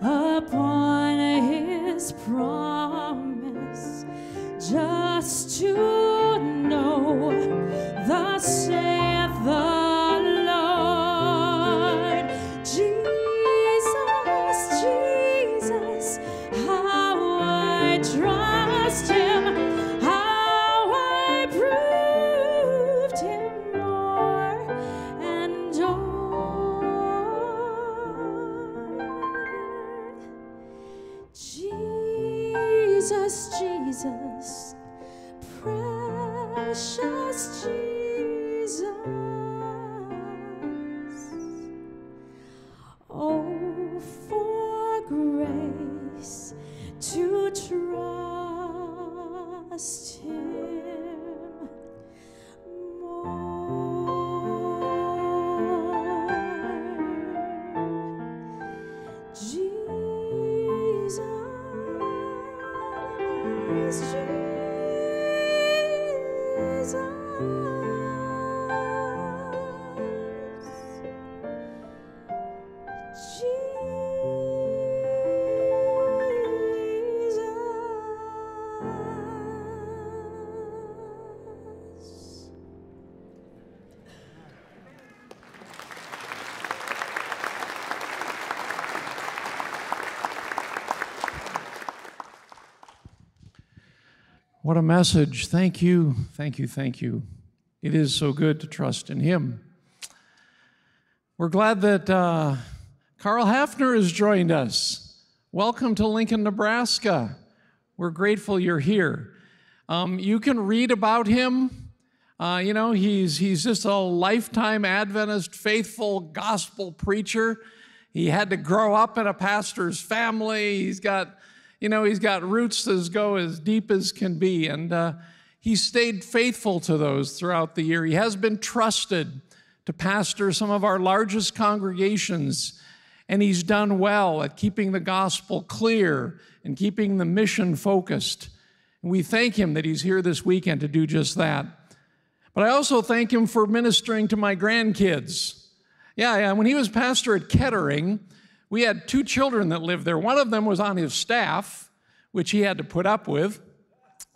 upon his promise, just to know the saith a message. Thank you, thank you, thank you. It is so good to trust in Him. We're glad that uh, Carl Hafner has joined us. Welcome to Lincoln, Nebraska. We're grateful you're here. Um, you can read about him. Uh, you know, he's, he's just a lifetime Adventist, faithful gospel preacher. He had to grow up in a pastor's family. He's got, you know, he's got roots that go as deep as can be. And uh, he stayed faithful to those throughout the year. He has been trusted to pastor some of our largest congregations and he's done well at keeping the gospel clear and keeping the mission focused. And we thank him that he's here this weekend to do just that. But I also thank him for ministering to my grandkids. Yeah, yeah, when he was pastor at Kettering, we had two children that lived there. One of them was on his staff, which he had to put up with.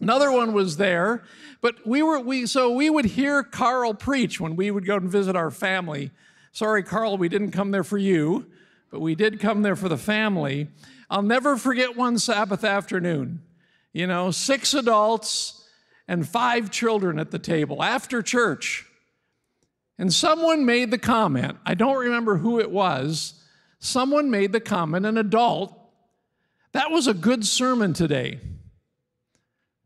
Another one was there, but we were we so we would hear Carl preach when we would go and visit our family. Sorry, Carl, we didn't come there for you but we did come there for the family. I'll never forget one Sabbath afternoon. You know, six adults and five children at the table after church. And someone made the comment, I don't remember who it was. Someone made the comment, an adult, that was a good sermon today.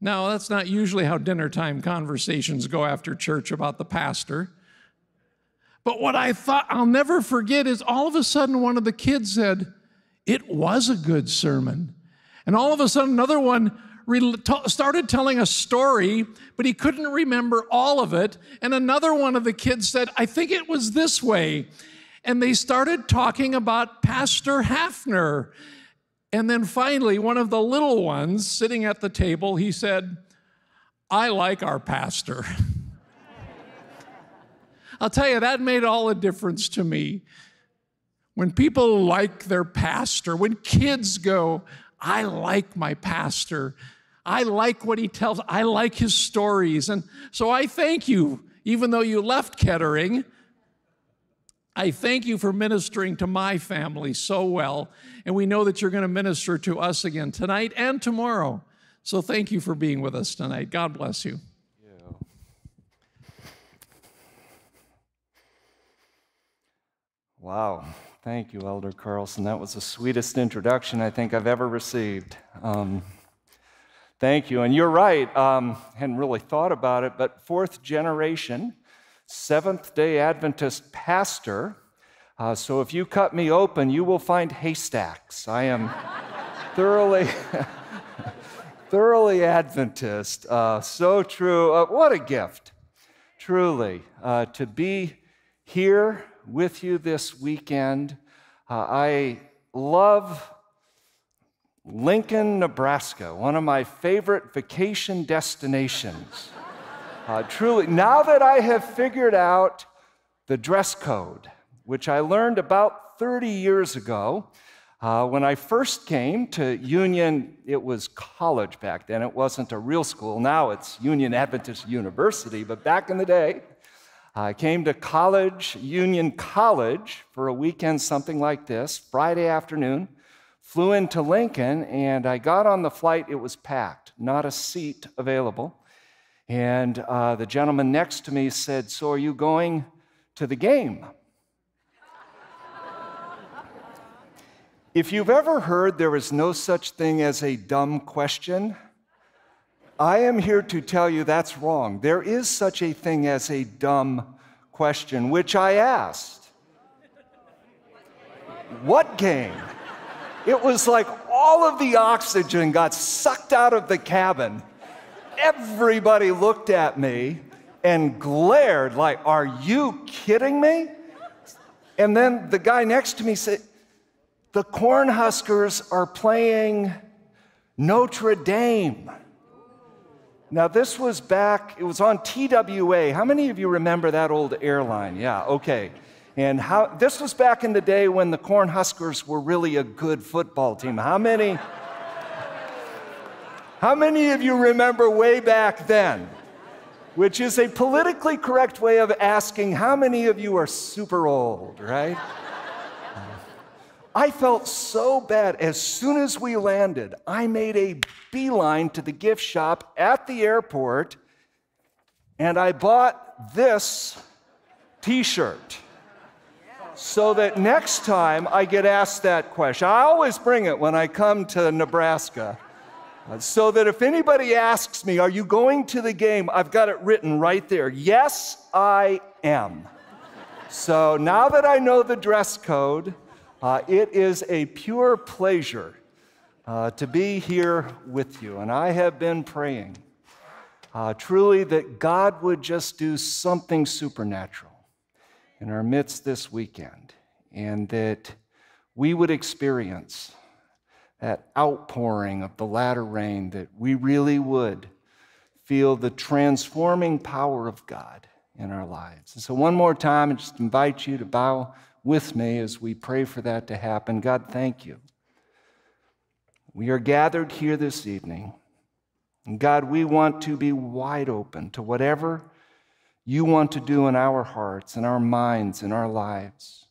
Now, that's not usually how dinner time conversations go after church about the pastor. But what I thought I'll never forget is all of a sudden one of the kids said, It was a good sermon. And all of a sudden another one started telling a story, but he couldn't remember all of it. And another one of the kids said, I think it was this way. And they started talking about Pastor Hafner. And then finally, one of the little ones sitting at the table, he said, I like our pastor. I'll tell you, that made all the difference to me. When people like their pastor, when kids go, I like my pastor. I like what he tells. I like his stories. And so I thank you, even though you left Kettering. I thank you for ministering to my family so well. And we know that you're going to minister to us again tonight and tomorrow. So thank you for being with us tonight. God bless you. Yeah. Wow. Thank you, Elder Carlson. That was the sweetest introduction I think I've ever received. Um, thank you. And you're right. Um, hadn't really thought about it, but fourth generation, Seventh day Adventist pastor. Uh, so if you cut me open, you will find haystacks. I am thoroughly. thoroughly Adventist. Uh, so true. Uh, what a gift, truly, uh, to be here with you this weekend. Uh, I love Lincoln, Nebraska, one of my favorite vacation destinations. Uh, truly, now that I have figured out the dress code, which I learned about 30 years ago, uh, when I first came to Union, it was college back then. It wasn't a real school. Now it's Union Adventist University. But back in the day, I came to college, Union College, for a weekend, something like this, Friday afternoon, flew into Lincoln, and I got on the flight. It was packed, not a seat available. And uh, the gentleman next to me said, So are you going to the game? if you've ever heard there is no such thing as a dumb question, I am here to tell you that's wrong. There is such a thing as a dumb question, which I asked. What game? It was like all of the oxygen got sucked out of the cabin. Everybody looked at me and glared, like, Are you kidding me? And then the guy next to me said, The Cornhuskers are playing Notre Dame. Now, this was back, it was on TWA. How many of you remember that old airline? Yeah, okay. And how, this was back in the day when the Cornhuskers were really a good football team. How many? How many of you remember way back then? Which is a politically correct way of asking how many of you are super old, right? I felt so bad. As soon as we landed, I made a beeline to the gift shop at the airport and I bought this t shirt so that next time I get asked that question, I always bring it when I come to Nebraska. So that if anybody asks me, Are you going to the game? I've got it written right there. Yes, I am. So now that I know the dress code, uh, it is a pure pleasure uh, to be here with you. And I have been praying uh, truly that God would just do something supernatural in our midst this weekend and that we would experience that outpouring of the latter rain, that we really would feel the transforming power of God in our lives. And so, one more time, I just invite you to bow with me as we pray for that to happen. God, thank you. We are gathered here this evening. And God, we want to be wide open to whatever you want to do in our hearts, in our minds, in our lives.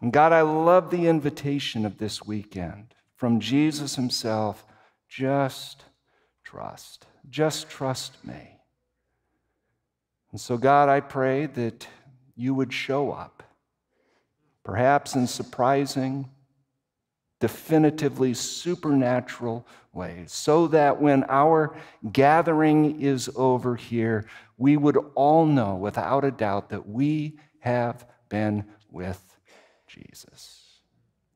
And God, I love the invitation of this weekend from Jesus himself just trust. Just trust me. And so, God, I pray that you would show up, perhaps in surprising, definitively supernatural ways, so that when our gathering is over here, we would all know without a doubt that we have been with Jesus,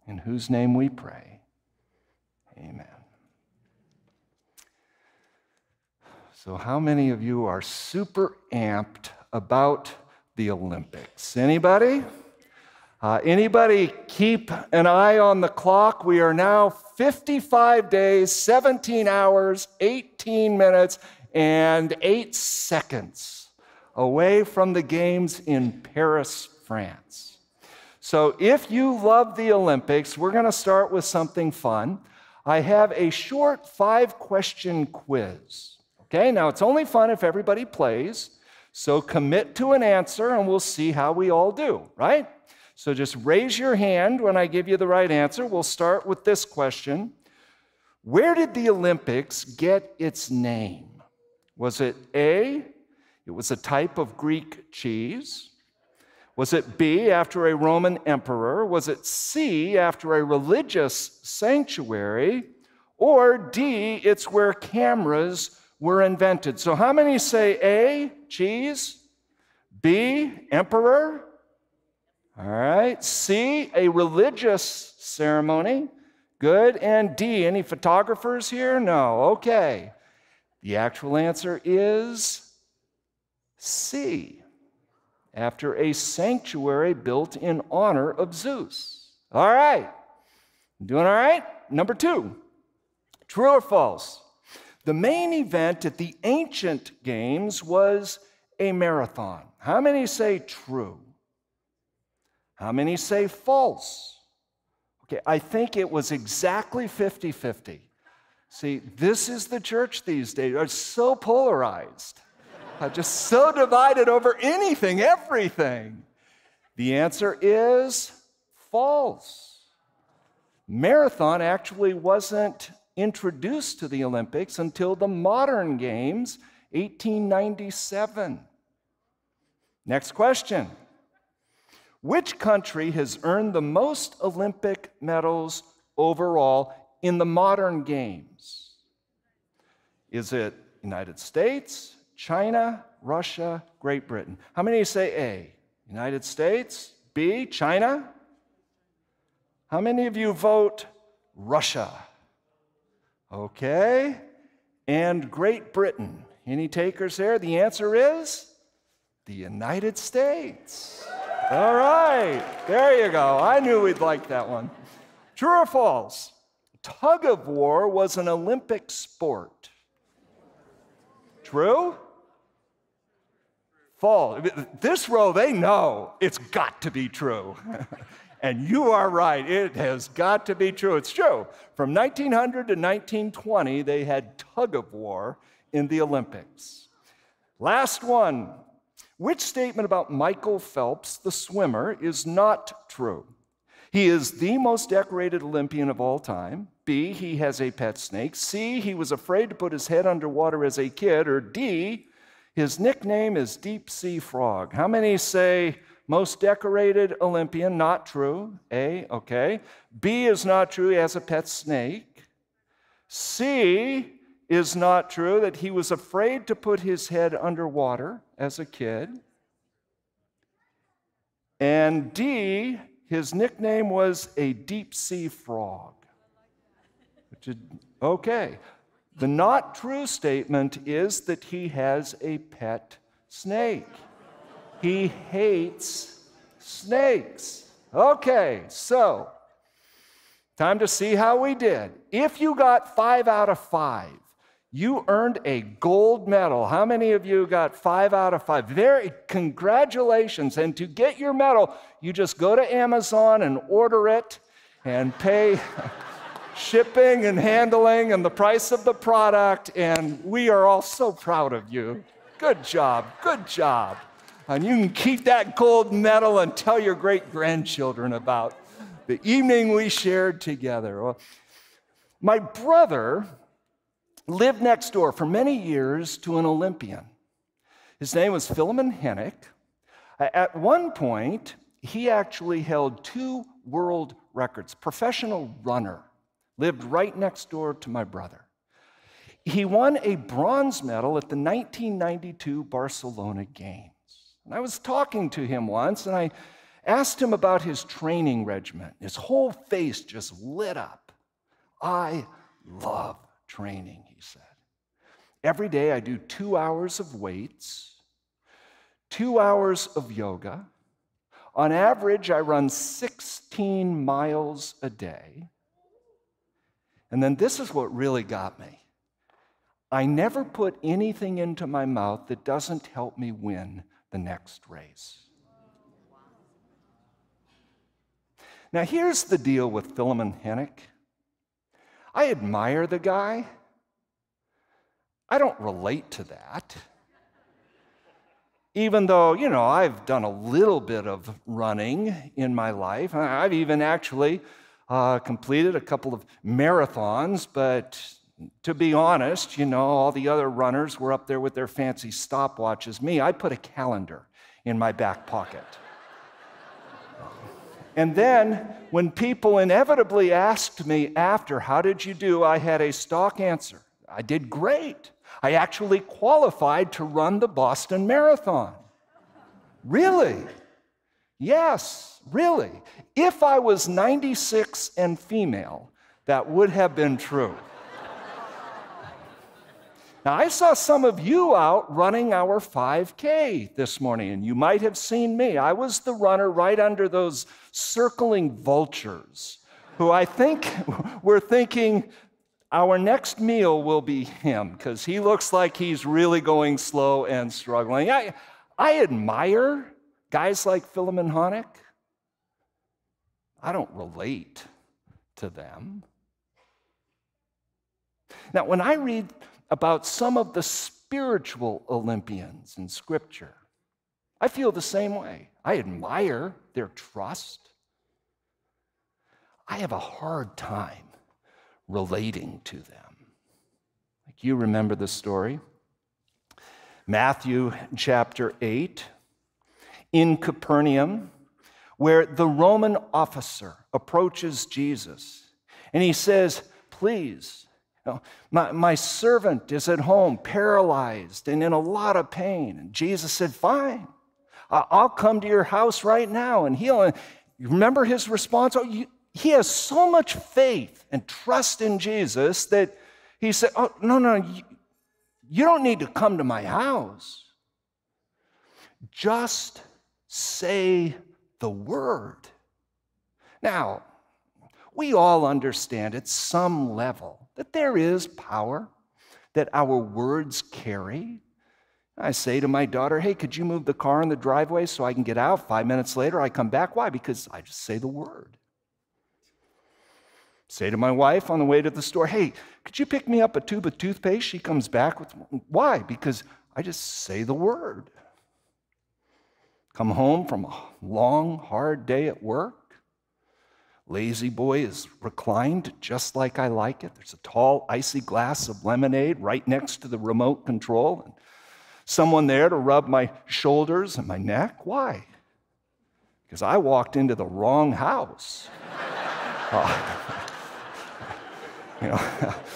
in whose name we pray. Amen. So, how many of you are super amped about the Olympics? Anybody? Uh, anybody keep an eye on the clock? We are now 55 days, 17 hours, 18 minutes, and eight seconds away from the games in Paris, France. So, if you love the Olympics, we're going to start with something fun. I have a short five question quiz. Okay, now it's only fun if everybody plays. So, commit to an answer and we'll see how we all do, right? So, just raise your hand when I give you the right answer. We'll start with this question Where did the Olympics get its name? Was it A, it was a type of Greek cheese? Was it B, after a Roman emperor? Was it C, after a religious sanctuary? Or D, it's where cameras were invented. So, how many say A, cheese? B, emperor? All right. C, a religious ceremony? Good. And D, any photographers here? No. Okay. The actual answer is C, after a sanctuary built in honor of Zeus. All right. Doing all right? Number two, true or false? The main event at the ancient games was a marathon. How many say true? How many say false? Okay, I think it was exactly 50 50. See, this is the church these days. It's so polarized, uh, just so divided over anything, everything. The answer is false. Marathon actually wasn't introduced to the Olympics until the modern games, 1897. Next question. Which country has earned the most Olympic medals overall in the modern games? Is it United States, China, Russia, Great Britain? How many say A? United States, B, China? How many of you vote Russia? Okay. And Great Britain. Any takers there? The answer is the United States. All right. There you go. I knew we'd like that one. True or false? Tug of war was an Olympic sport. True? False. This row, they know it's got to be true. and you are right, it has got to be true. It's true. From 1900 to 1920, they had tug of war in the Olympics. Last one. Which statement about Michael Phelps, the swimmer, is not true? He is the most decorated Olympian of all time. B, he has a pet snake. C, he was afraid to put his head underwater as a kid. Or D, his nickname is Deep Sea Frog. How many say most decorated Olympian? Not true. A, okay. B is not true. He has a pet snake. C is not true that he was afraid to put his head underwater as a kid. And D, his nickname was a deep sea frog. Which is, okay. The not true statement is that he has a pet snake. He hates snakes. Okay, so time to see how we did. If you got five out of five, you earned a gold medal. How many of you got five out of five? Very congratulations. And to get your medal, you just go to Amazon and order it and pay shipping and handling and the price of the product. And we are all so proud of you. Good job. Good job. And you can keep that gold medal and tell your great grandchildren about the evening we shared together. Well, my brother lived next door for many years to an Olympian. His name was Philemon Hanneck. At one point, he actually held two world records, professional runner, lived right next door to my brother. He won a bronze medal at the 1992 Barcelona Games. And I was talking to him once and I asked him about his training regimen. His whole face just lit up. I love training, he said. Every day I do two hours of weights, two hours of yoga. On average, I run 16 miles a day. And then this is what really got me I never put anything into my mouth that doesn't help me win the next race. Now, here's the deal with Philemon Hanneck. I admire the guy. I don't relate to that. Even though, you know, I've done a little bit of running in my life, I've even actually uh, completed a couple of marathons, but to be honest, you know, all the other runners were up there with their fancy stopwatches. Me, I put a calendar in my back pocket. And then, when people inevitably asked me after, How did you do? I had a stock answer. I did great. I actually qualified to run the Boston Marathon. Really? Yes, really. If I was 96 and female, that would have been true. Now, I saw some of you out running our 5K this morning, and you might have seen me. I was the runner right under those circling vultures who I think were thinking our next meal will be him because he looks like he's really going slow and struggling. I, I admire guys like Philemon Hanneck. I don't relate to them. Now, when I read about some of the spiritual Olympians in Scripture. I feel the same way. I admire their trust. I have a hard time relating to them. Like you remember the story? Matthew chapter 8, in Capernaum, where the Roman officer approaches Jesus and he says, Please, know, my, my servant is at home, paralyzed and in a lot of pain. And Jesus said, Fine, I'll come to your house right now and heal. And you remember his response? Oh, you, he has so much faith and trust in Jesus that he said, Oh, no, no, you, you don't need to come to my house. Just say the word. Now, we all understand at some level that there is power that our words carry. I say to my daughter, Hey, could you move the car in the driveway so I can get out? Five minutes later, I come back. Why? Because I just say the word. Say to my wife on the way to the store, Hey, could you pick me up a tube of toothpaste? She comes back with, Why? Because I just say the word. Come home from a long, hard day at work. La-Z-Boy is reclined just like I like it. There's a tall, icy glass of lemonade right next to the remote control, and someone there to rub my shoulders and my neck. Why? Because I walked into the wrong house. Uh, you know,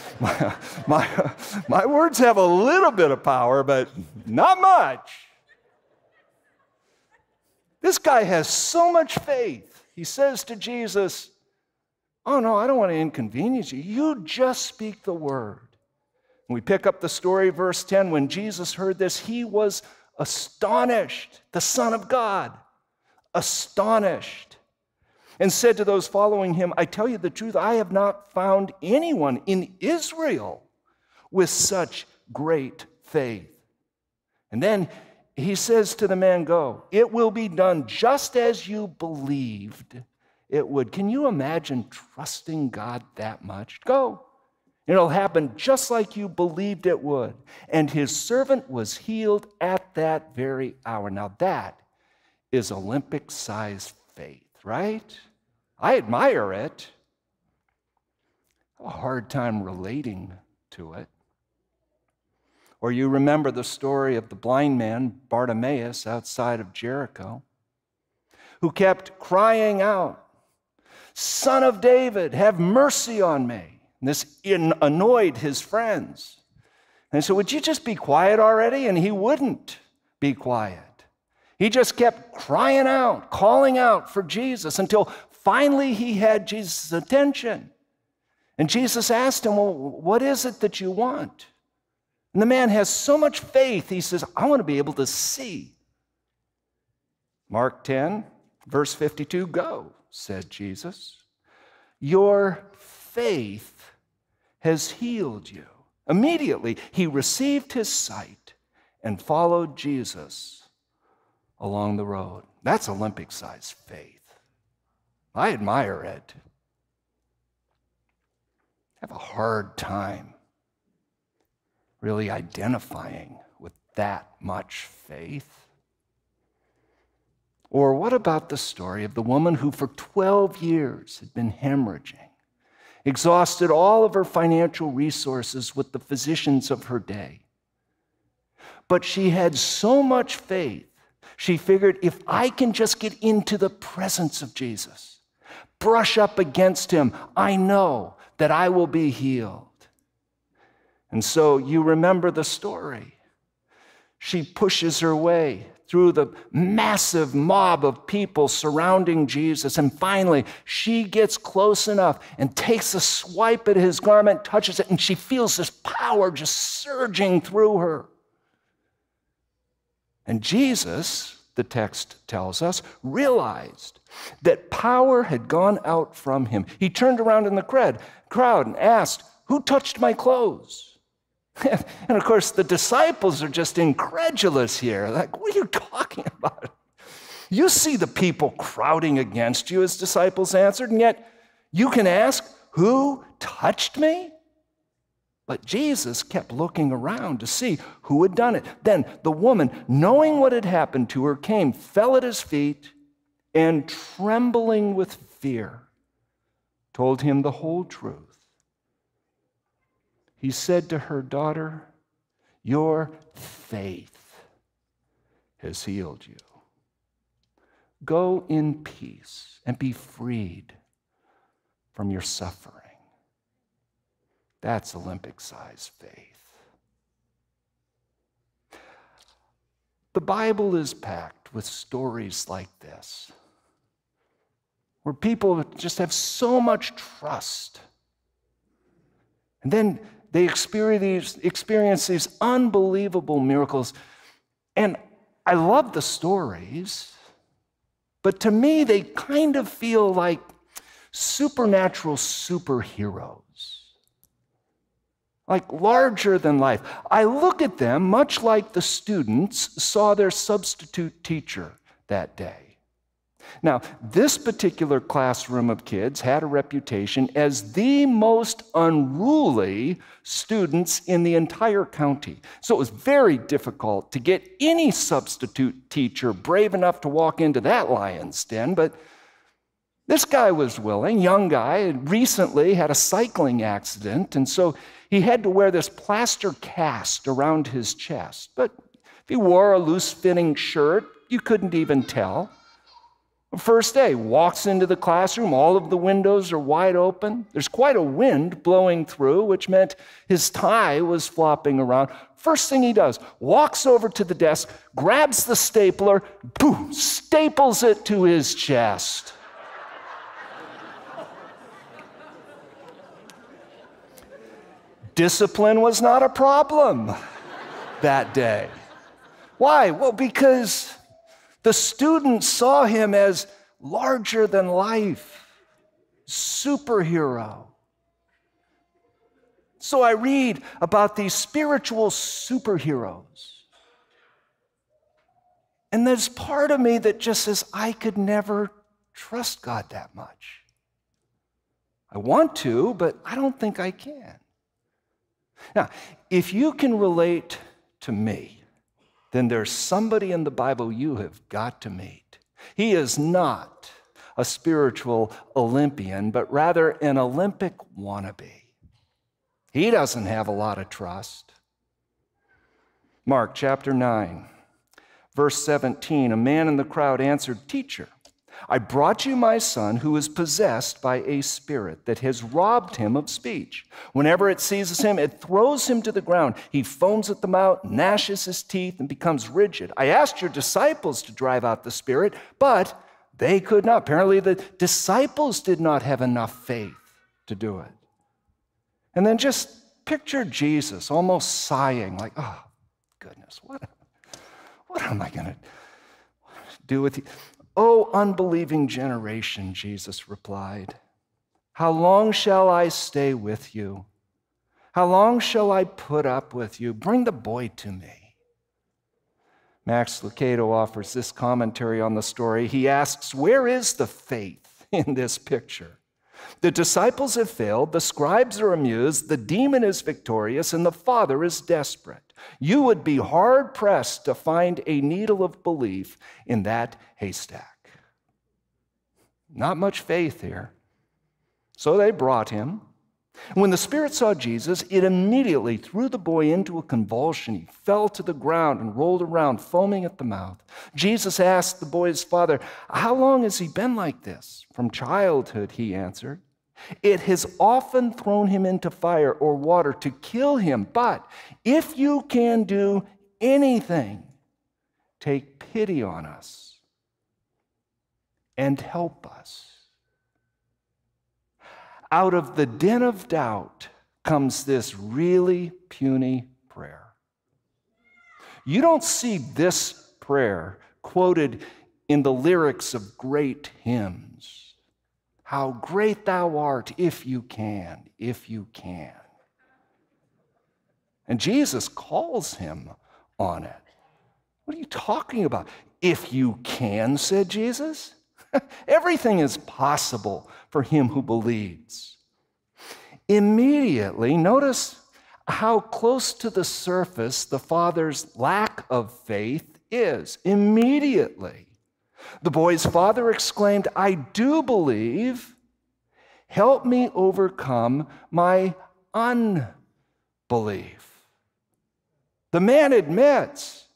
my, my, my words have a little bit of power, but not much. This guy has so much faith he says to Jesus, Oh, no, I don't want to inconvenience you. You just speak the word. And we pick up the story, verse 10. When Jesus heard this, he was astonished, the Son of God, astonished, and said to those following him, I tell you the truth, I have not found anyone in Israel with such great faith. And then he says to the man, Go, it will be done just as you believed it would. Can you imagine trusting God that much? Go. It'll happen just like you believed it would. And his servant was healed at that very hour. Now, that is Olympic sized faith, right? I admire it. I have a hard time relating to it. Or you remember the story of the blind man, Bartimaeus, outside of Jericho, who kept crying out, Son of David, have mercy on me. And this annoyed his friends. And so, would you just be quiet already? And he wouldn't be quiet. He just kept crying out, calling out for Jesus until finally he had Jesus' attention. And Jesus asked him, Well, what is it that you want? And the man has so much faith, he says, I want to be able to see. Mark 10, verse 52 Go, said Jesus. Your faith has healed you. Immediately, he received his sight and followed Jesus along the road. That's Olympic sized faith. I admire it. I have a hard time really identifying with that much faith? Or what about the story of the woman who for 12 years had been hemorrhaging, exhausted all of her financial resources with the physicians of her day? But she had so much faith, she figured if I can just get into the presence of Jesus, brush up against him, I know that I will be healed. And so you remember the story. She pushes her way through the massive mob of people surrounding Jesus. And finally, she gets close enough and takes a swipe at his garment, touches it, and she feels this power just surging through her. And Jesus, the text tells us, realized that power had gone out from him. He turned around in the crowd, and asked, Who touched my clothes? and of course, the disciples are just incredulous here. Like, what are you talking about? You see the people crowding against you, his disciples answered, and yet you can ask, Who touched me? But Jesus kept looking around to see who had done it. Then the woman, knowing what had happened to her, came, fell at his feet, and trembling with fear, told him the whole truth he said to her, Daughter, your faith has healed you. Go in peace and be freed from your suffering. That's Olympic sized faith. The Bible is packed with stories like this, where people just have so much trust. And then they experience, these unbelievable miracles. And I love the stories, but to me, they kind of feel like supernatural superheroes, like larger than life. I look at them much like the students saw their substitute teacher that day. Now, this particular classroom of kids had a reputation as the most unruly students in the entire county. So it was very difficult to get any substitute teacher brave enough to walk into that lion's den, but This guy was willing, young guy, had recently had a cycling accident, and so he had to wear this plaster cast around his chest. But if he wore a loose fitting shirt, you couldn't even tell. First day, walks into the classroom, all of the windows are wide open. There's quite a wind blowing through, which meant his tie was flopping around. First thing he does, walks over to the desk, grabs the stapler, boom, staples it to his chest. Discipline was not a problem that day. Why? Well, because the students saw him as larger than life, superhero. So I read about these spiritual superheroes. And there's part of me that just says, I could never trust God that much. I want to, but I don't think I can. Now, if you can relate to me, then there's somebody in the Bible you have got to meet. He is not a spiritual Olympian, but rather an Olympic wannabe. He doesn't have a lot of trust. Mark chapter 9, verse 17 a man in the crowd answered, Teacher, I brought you my son who is possessed by a spirit that has robbed him of speech. Whenever it seizes him, it throws him to the ground. He foams at the mouth, gnashes his teeth, and becomes rigid. I asked your disciples to drive out the spirit, but they could not. Apparently, the disciples did not have enough faith to do it. And then just picture Jesus almost sighing, like, oh, goodness, what, what am I going to do with you? O unbelieving generation, Jesus replied, How long shall I stay with you? How long shall I put up with you? Bring the boy to me. Max Lucado offers this commentary on the story. He asks, Where is the faith in this picture? The disciples have failed, the scribes are amused, the demon is victorious, and the father is desperate. You would be hard pressed to find a needle of belief in that haystack. Not much faith here. So they brought him. When the spirit saw Jesus, it immediately threw the boy into a convulsion. He fell to the ground and rolled around, foaming at the mouth. Jesus asked the boy's father, How long has he been like this? From childhood, he answered. It has often thrown him into fire or water to kill him. But if you can do anything, take pity on us and help us. Out of the den of doubt comes this really puny prayer. You don't see this prayer quoted in the lyrics of great hymns. How great thou art, if you can, if you can. And Jesus calls him on it. What are you talking about? If you can, said Jesus. Everything is possible for him who believes. Immediately, notice how close to the surface the father's lack of faith is. Immediately. The boy's father exclaimed, I do believe. Help me overcome my unbelief. The man admits,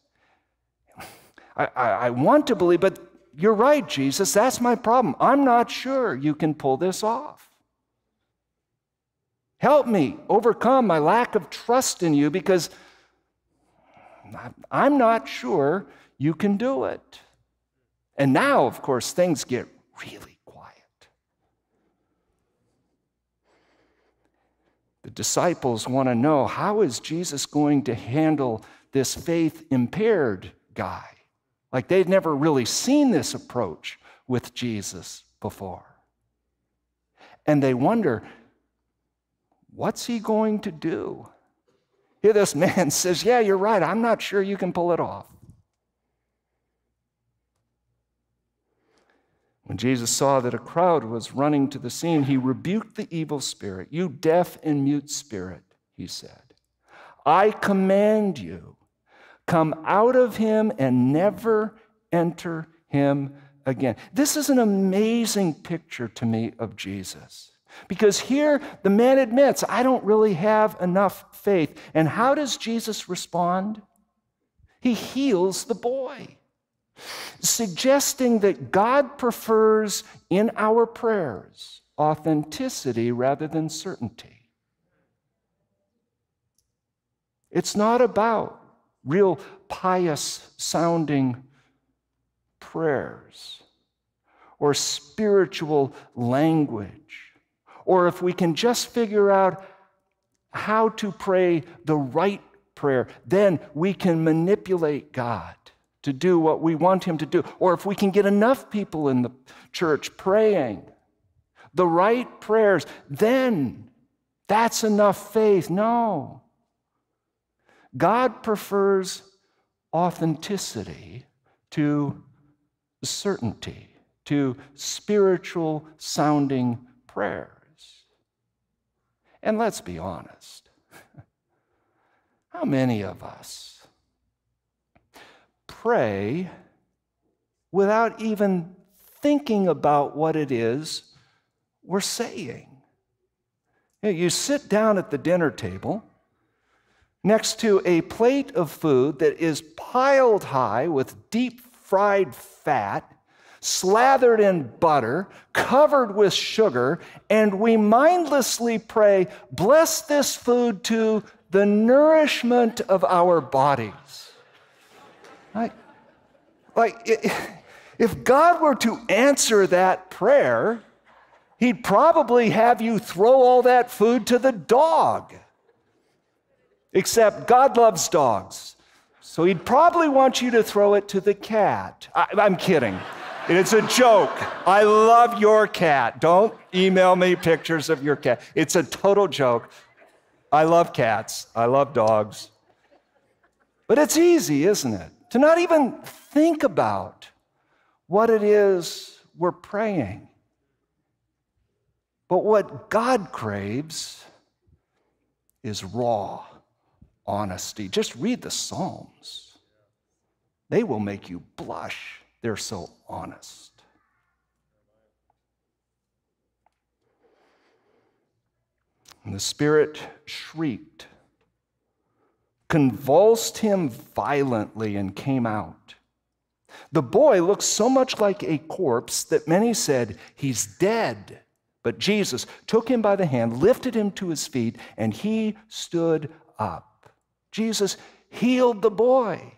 I, I, I want to believe, but you're right, Jesus. That's my problem. I'm not sure you can pull this off. Help me overcome my lack of trust in you because I'm not sure you can do it. And now, of course, things get really quiet. The disciples want to know how is Jesus going to handle this faith impaired guy? Like they'd never really seen this approach with Jesus before. And they wonder, what's he going to do? Here, this man says, Yeah, you're right. I'm not sure you can pull it off. When Jesus saw that a crowd was running to the scene, he rebuked the evil spirit. You deaf and mute spirit, he said, I command you Come out of him and never enter him again. This is an amazing picture to me of Jesus. Because here the man admits, I don't really have enough faith. And how does Jesus respond? He heals the boy, suggesting that God prefers in our prayers authenticity rather than certainty. It's not about real pious sounding prayers or spiritual language, or if we can just figure out how to pray the right prayer, then we can manipulate God to do what we want Him to do. Or if we can get enough people in the church praying the right prayers, then that's enough faith. No. God prefers authenticity to certainty, to spiritual sounding prayers. And let's be honest. How many of us pray without even thinking about what it is we're saying? You sit down at the dinner table next to a plate of food that is piled high with deep fried fat, slathered in butter, covered with sugar, and we mindlessly pray, Bless this food to the nourishment of our bodies. Like, like if God were to answer that prayer, He'd probably have you throw all that food to the dog. Except God loves dogs. So he'd probably want you to throw it to the cat. I, am kidding. It's a joke. I love your cat. Don't email me pictures of your cat. It's a total joke. I love cats. I love dogs. But it's easy, isn't it? To not even think about what it is we're praying. But what God craves is raw honesty. Just read the Psalms, they will make you blush. They're so honest. And the Spirit shrieked, convulsed him violently, and came out. The boy looked so much like a corpse that many said, He's dead. But Jesus took him by the hand, lifted him to his feet, and he stood up. Jesus healed the boy.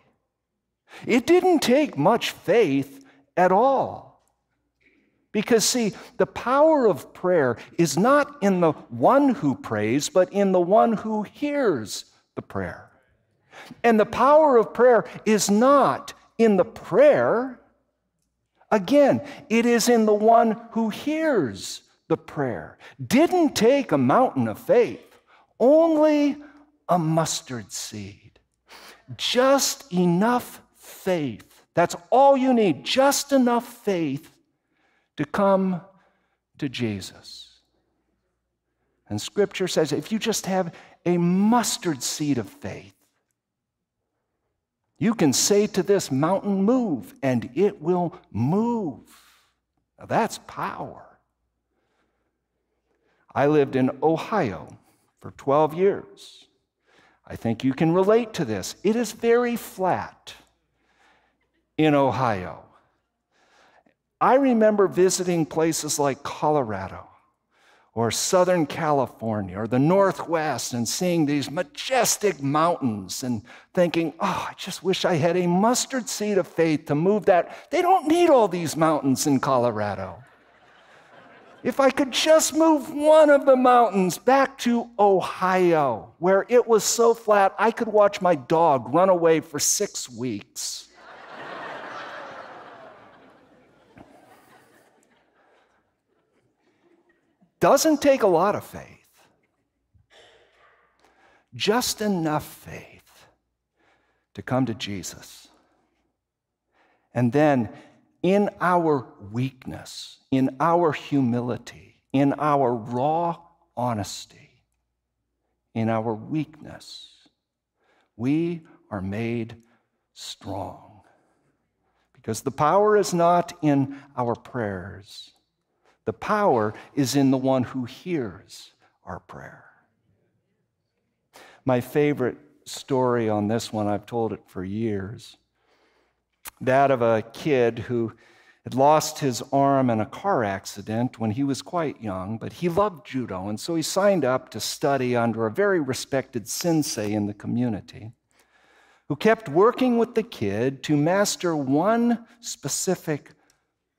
It didn't take much faith at all. Because, see, the power of prayer is not in the one who prays, but in the one who hears the prayer. And the power of prayer is not in the prayer. Again, it is in the one who hears the prayer. Didn't take a mountain of faith, only a mustard seed. Just enough faith. That's all you need, just enough faith to come to Jesus. And scripture says if you just have a mustard seed of faith, you can say to this mountain, Move, and it will move. Now that's power. I lived in Ohio for 12 years. I think you can relate to this. It is very flat in Ohio. I remember visiting places like Colorado or Southern California or the Northwest and seeing these majestic mountains and thinking, oh, I just wish I had a mustard seed of faith to move that. They don't need all these mountains in Colorado. If I could just move one of the mountains back to Ohio, where it was so flat I could watch my dog run away for six weeks. Doesn't take a lot of faith, just enough faith to come to Jesus. And then in our weakness, in our humility, in our raw honesty, in our weakness, we are made strong Because the power is not in our prayers, the power is in the one who hears our prayer. My favorite story on this one, I've told it for years that of a kid who had lost his arm in a car accident when he was quite young, but he loved judo, and so he signed up to study under a very respected sensei in the community who kept working with the kid to master one specific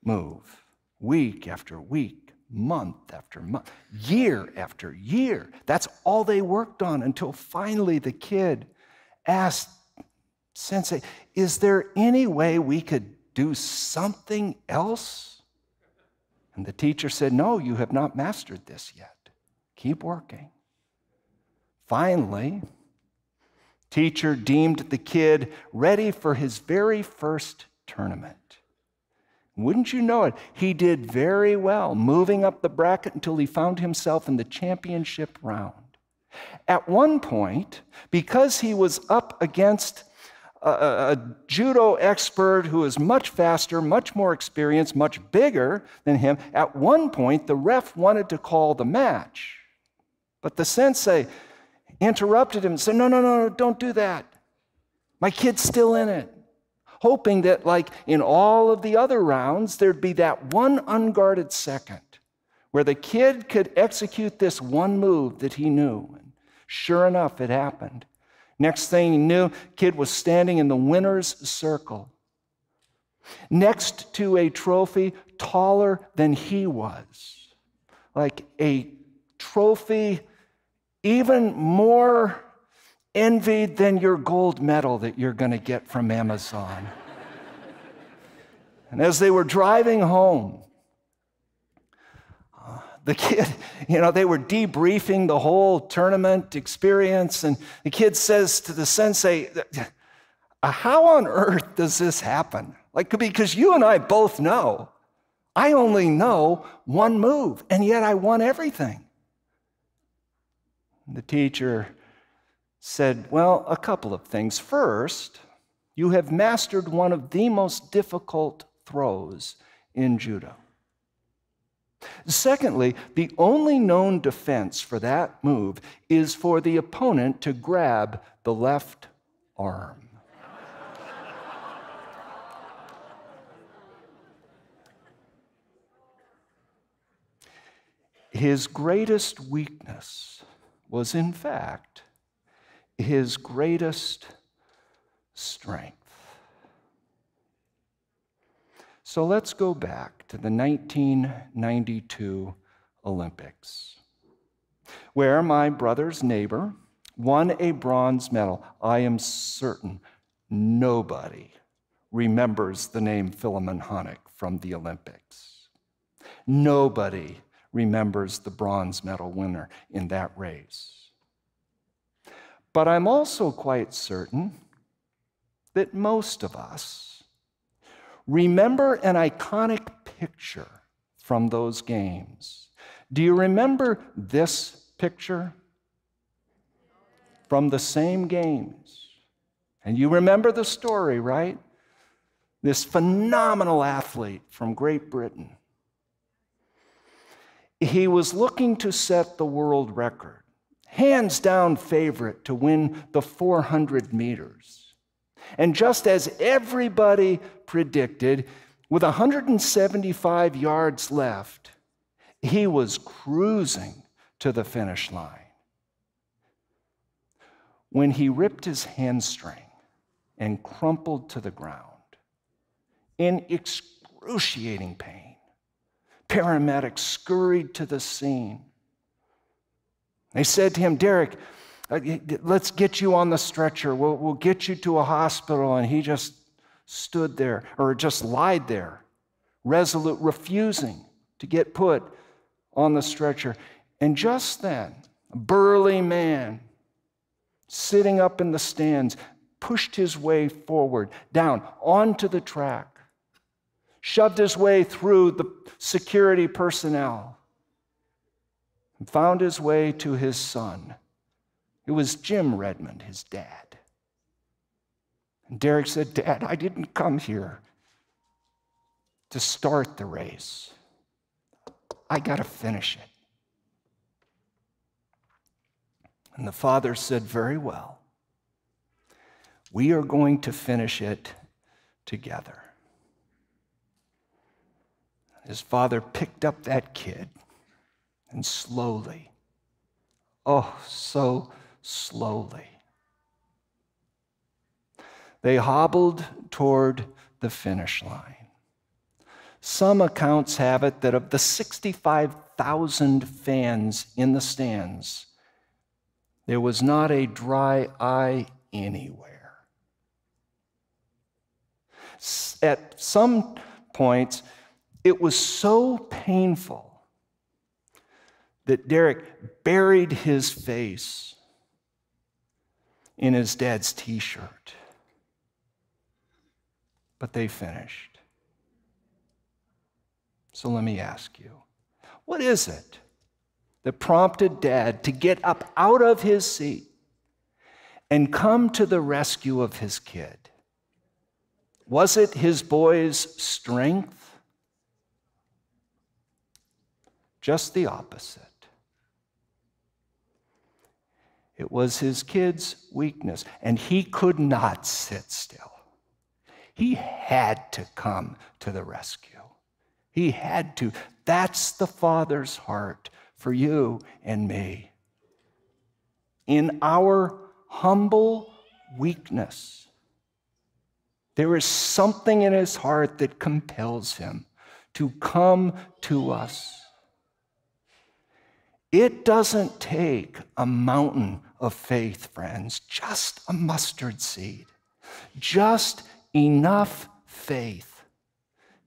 move week after week, month after month, year after year. That's all they worked on until finally the kid asked Sensei, is there any way we could do something else? And the teacher said, No, you have not mastered this yet. Keep working. Finally, teacher deemed the kid ready for his very first tournament. Wouldn't you know it? He did very well, moving up the bracket until he found himself in the championship round. At one point, because he was up against a, a, judo expert who is much faster, much more experienced, much bigger than him. At one point, the ref wanted to call the match, but the sensei interrupted him and said, No, no, no, don't do that. My kid's still in it. Hoping that, like in all of the other rounds, there'd be that one unguarded second where the kid could execute this one move that he knew. And sure enough, it happened. Next thing he knew, kid was standing in the winner's circle next to a trophy taller than he was. Like a trophy even more envied than your gold medal that you're going to get from Amazon. and as they were driving home, the kid, you know, they were debriefing the whole tournament experience, and the kid says to the sensei, uh, How on earth does this happen? Like, because you and I both know, I only know one move, and yet I won everything. The teacher said, Well, a couple of things. First, you have mastered one of the most difficult throws in judo. Secondly, the only known defense for that move is for the opponent to grab the left arm. His greatest weakness was, in fact, his greatest strength. So let's go back to the 1992 Olympics, where my brother's neighbor won a bronze medal. I am certain nobody remembers the name Philemon Hanneck from the Olympics. Nobody remembers the bronze medal winner in that race. But I'm also quite certain that most of us Remember an iconic picture from those games. Do you remember this picture? From the same games. And you remember the story, right? This phenomenal athlete from Great Britain. He was looking to set the world record, hands down favorite to win the 400 meters. And just as everybody predicted, with 175 yards left, he was cruising to the finish line. When he ripped his hamstring and crumpled to the ground in excruciating pain, paramedics scurried to the scene. They said to him, Derek, Uh, let's get you on the stretcher. We'll, we'll get you to a hospital. And he just stood there or just lied there, resolute, refusing to get put on the stretcher. And just then, a burly man sitting up in the stands pushed his way forward, down onto the track, shoved his way through the security personnel, and found his way to his son it was Jim Redmond, his dad. And Derek said, Dad, I didn't come here to start the race. I got to finish it. And the father said, Very well. We are going to finish it together. His father picked up that kid and slowly, oh, so slowly, they hobbled toward the finish line. Some accounts have it that of the 65,000 fans in the stands, there was not a dry eye anywhere. At some points, it was so painful that Derek buried his face in his dad's t shirt. But they finished. So let me ask you what is it that prompted dad to get up out of his seat and come to the rescue of his kid? Was it his boy's strength? Just the opposite. It was his kid's weakness, and he could not sit still. He had to come to the rescue. He had to. That's the Father's heart for you and me. In our humble weakness, there is something in his heart that compels him to come to us. It doesn't take a mountain of faith, friends, just a mustard seed, just enough faith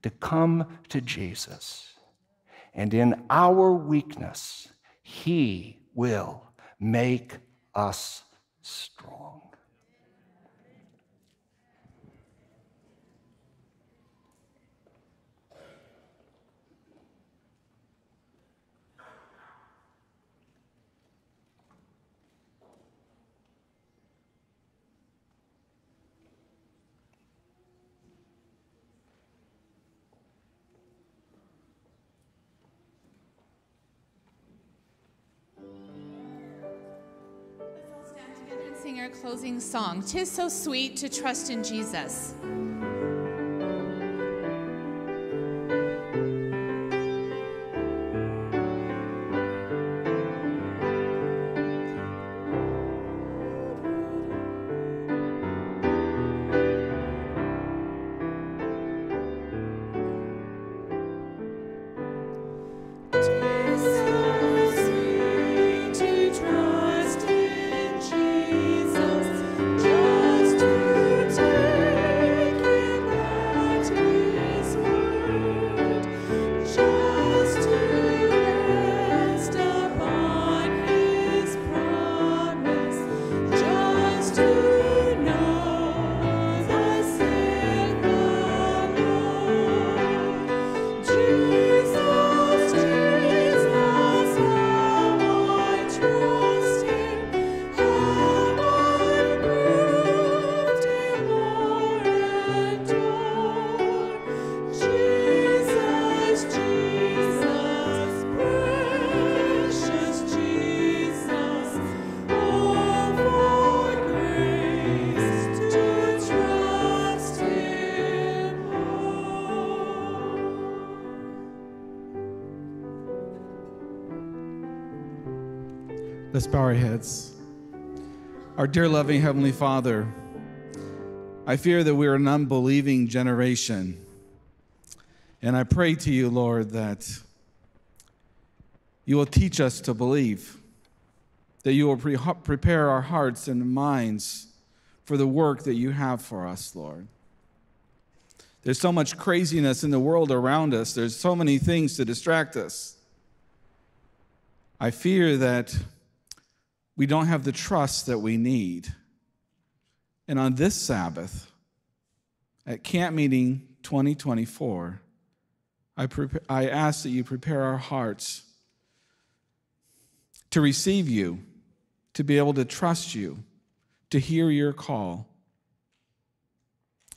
to come to Jesus. And in our weakness, He will make us strong. Closing song. Tis so sweet to trust in Jesus. Let's bow our heads. Our dear loving Heavenly Father, I fear that we're an unbelieving generation. And I pray to you, Lord, that you will teach us to believe, that you will pre- prepare our hearts and minds for the work that you have for us, Lord. There's so much craziness in the world around us, there's so many things to distract us. I fear that we don't have the trust that we need. And on this Sabbath, at Camp Meeting 2024, I, I ask that you prepare our hearts to receive you, to be able to trust you, to hear your call,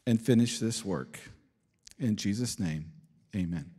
and finish this work. In Jesus' name, Amen.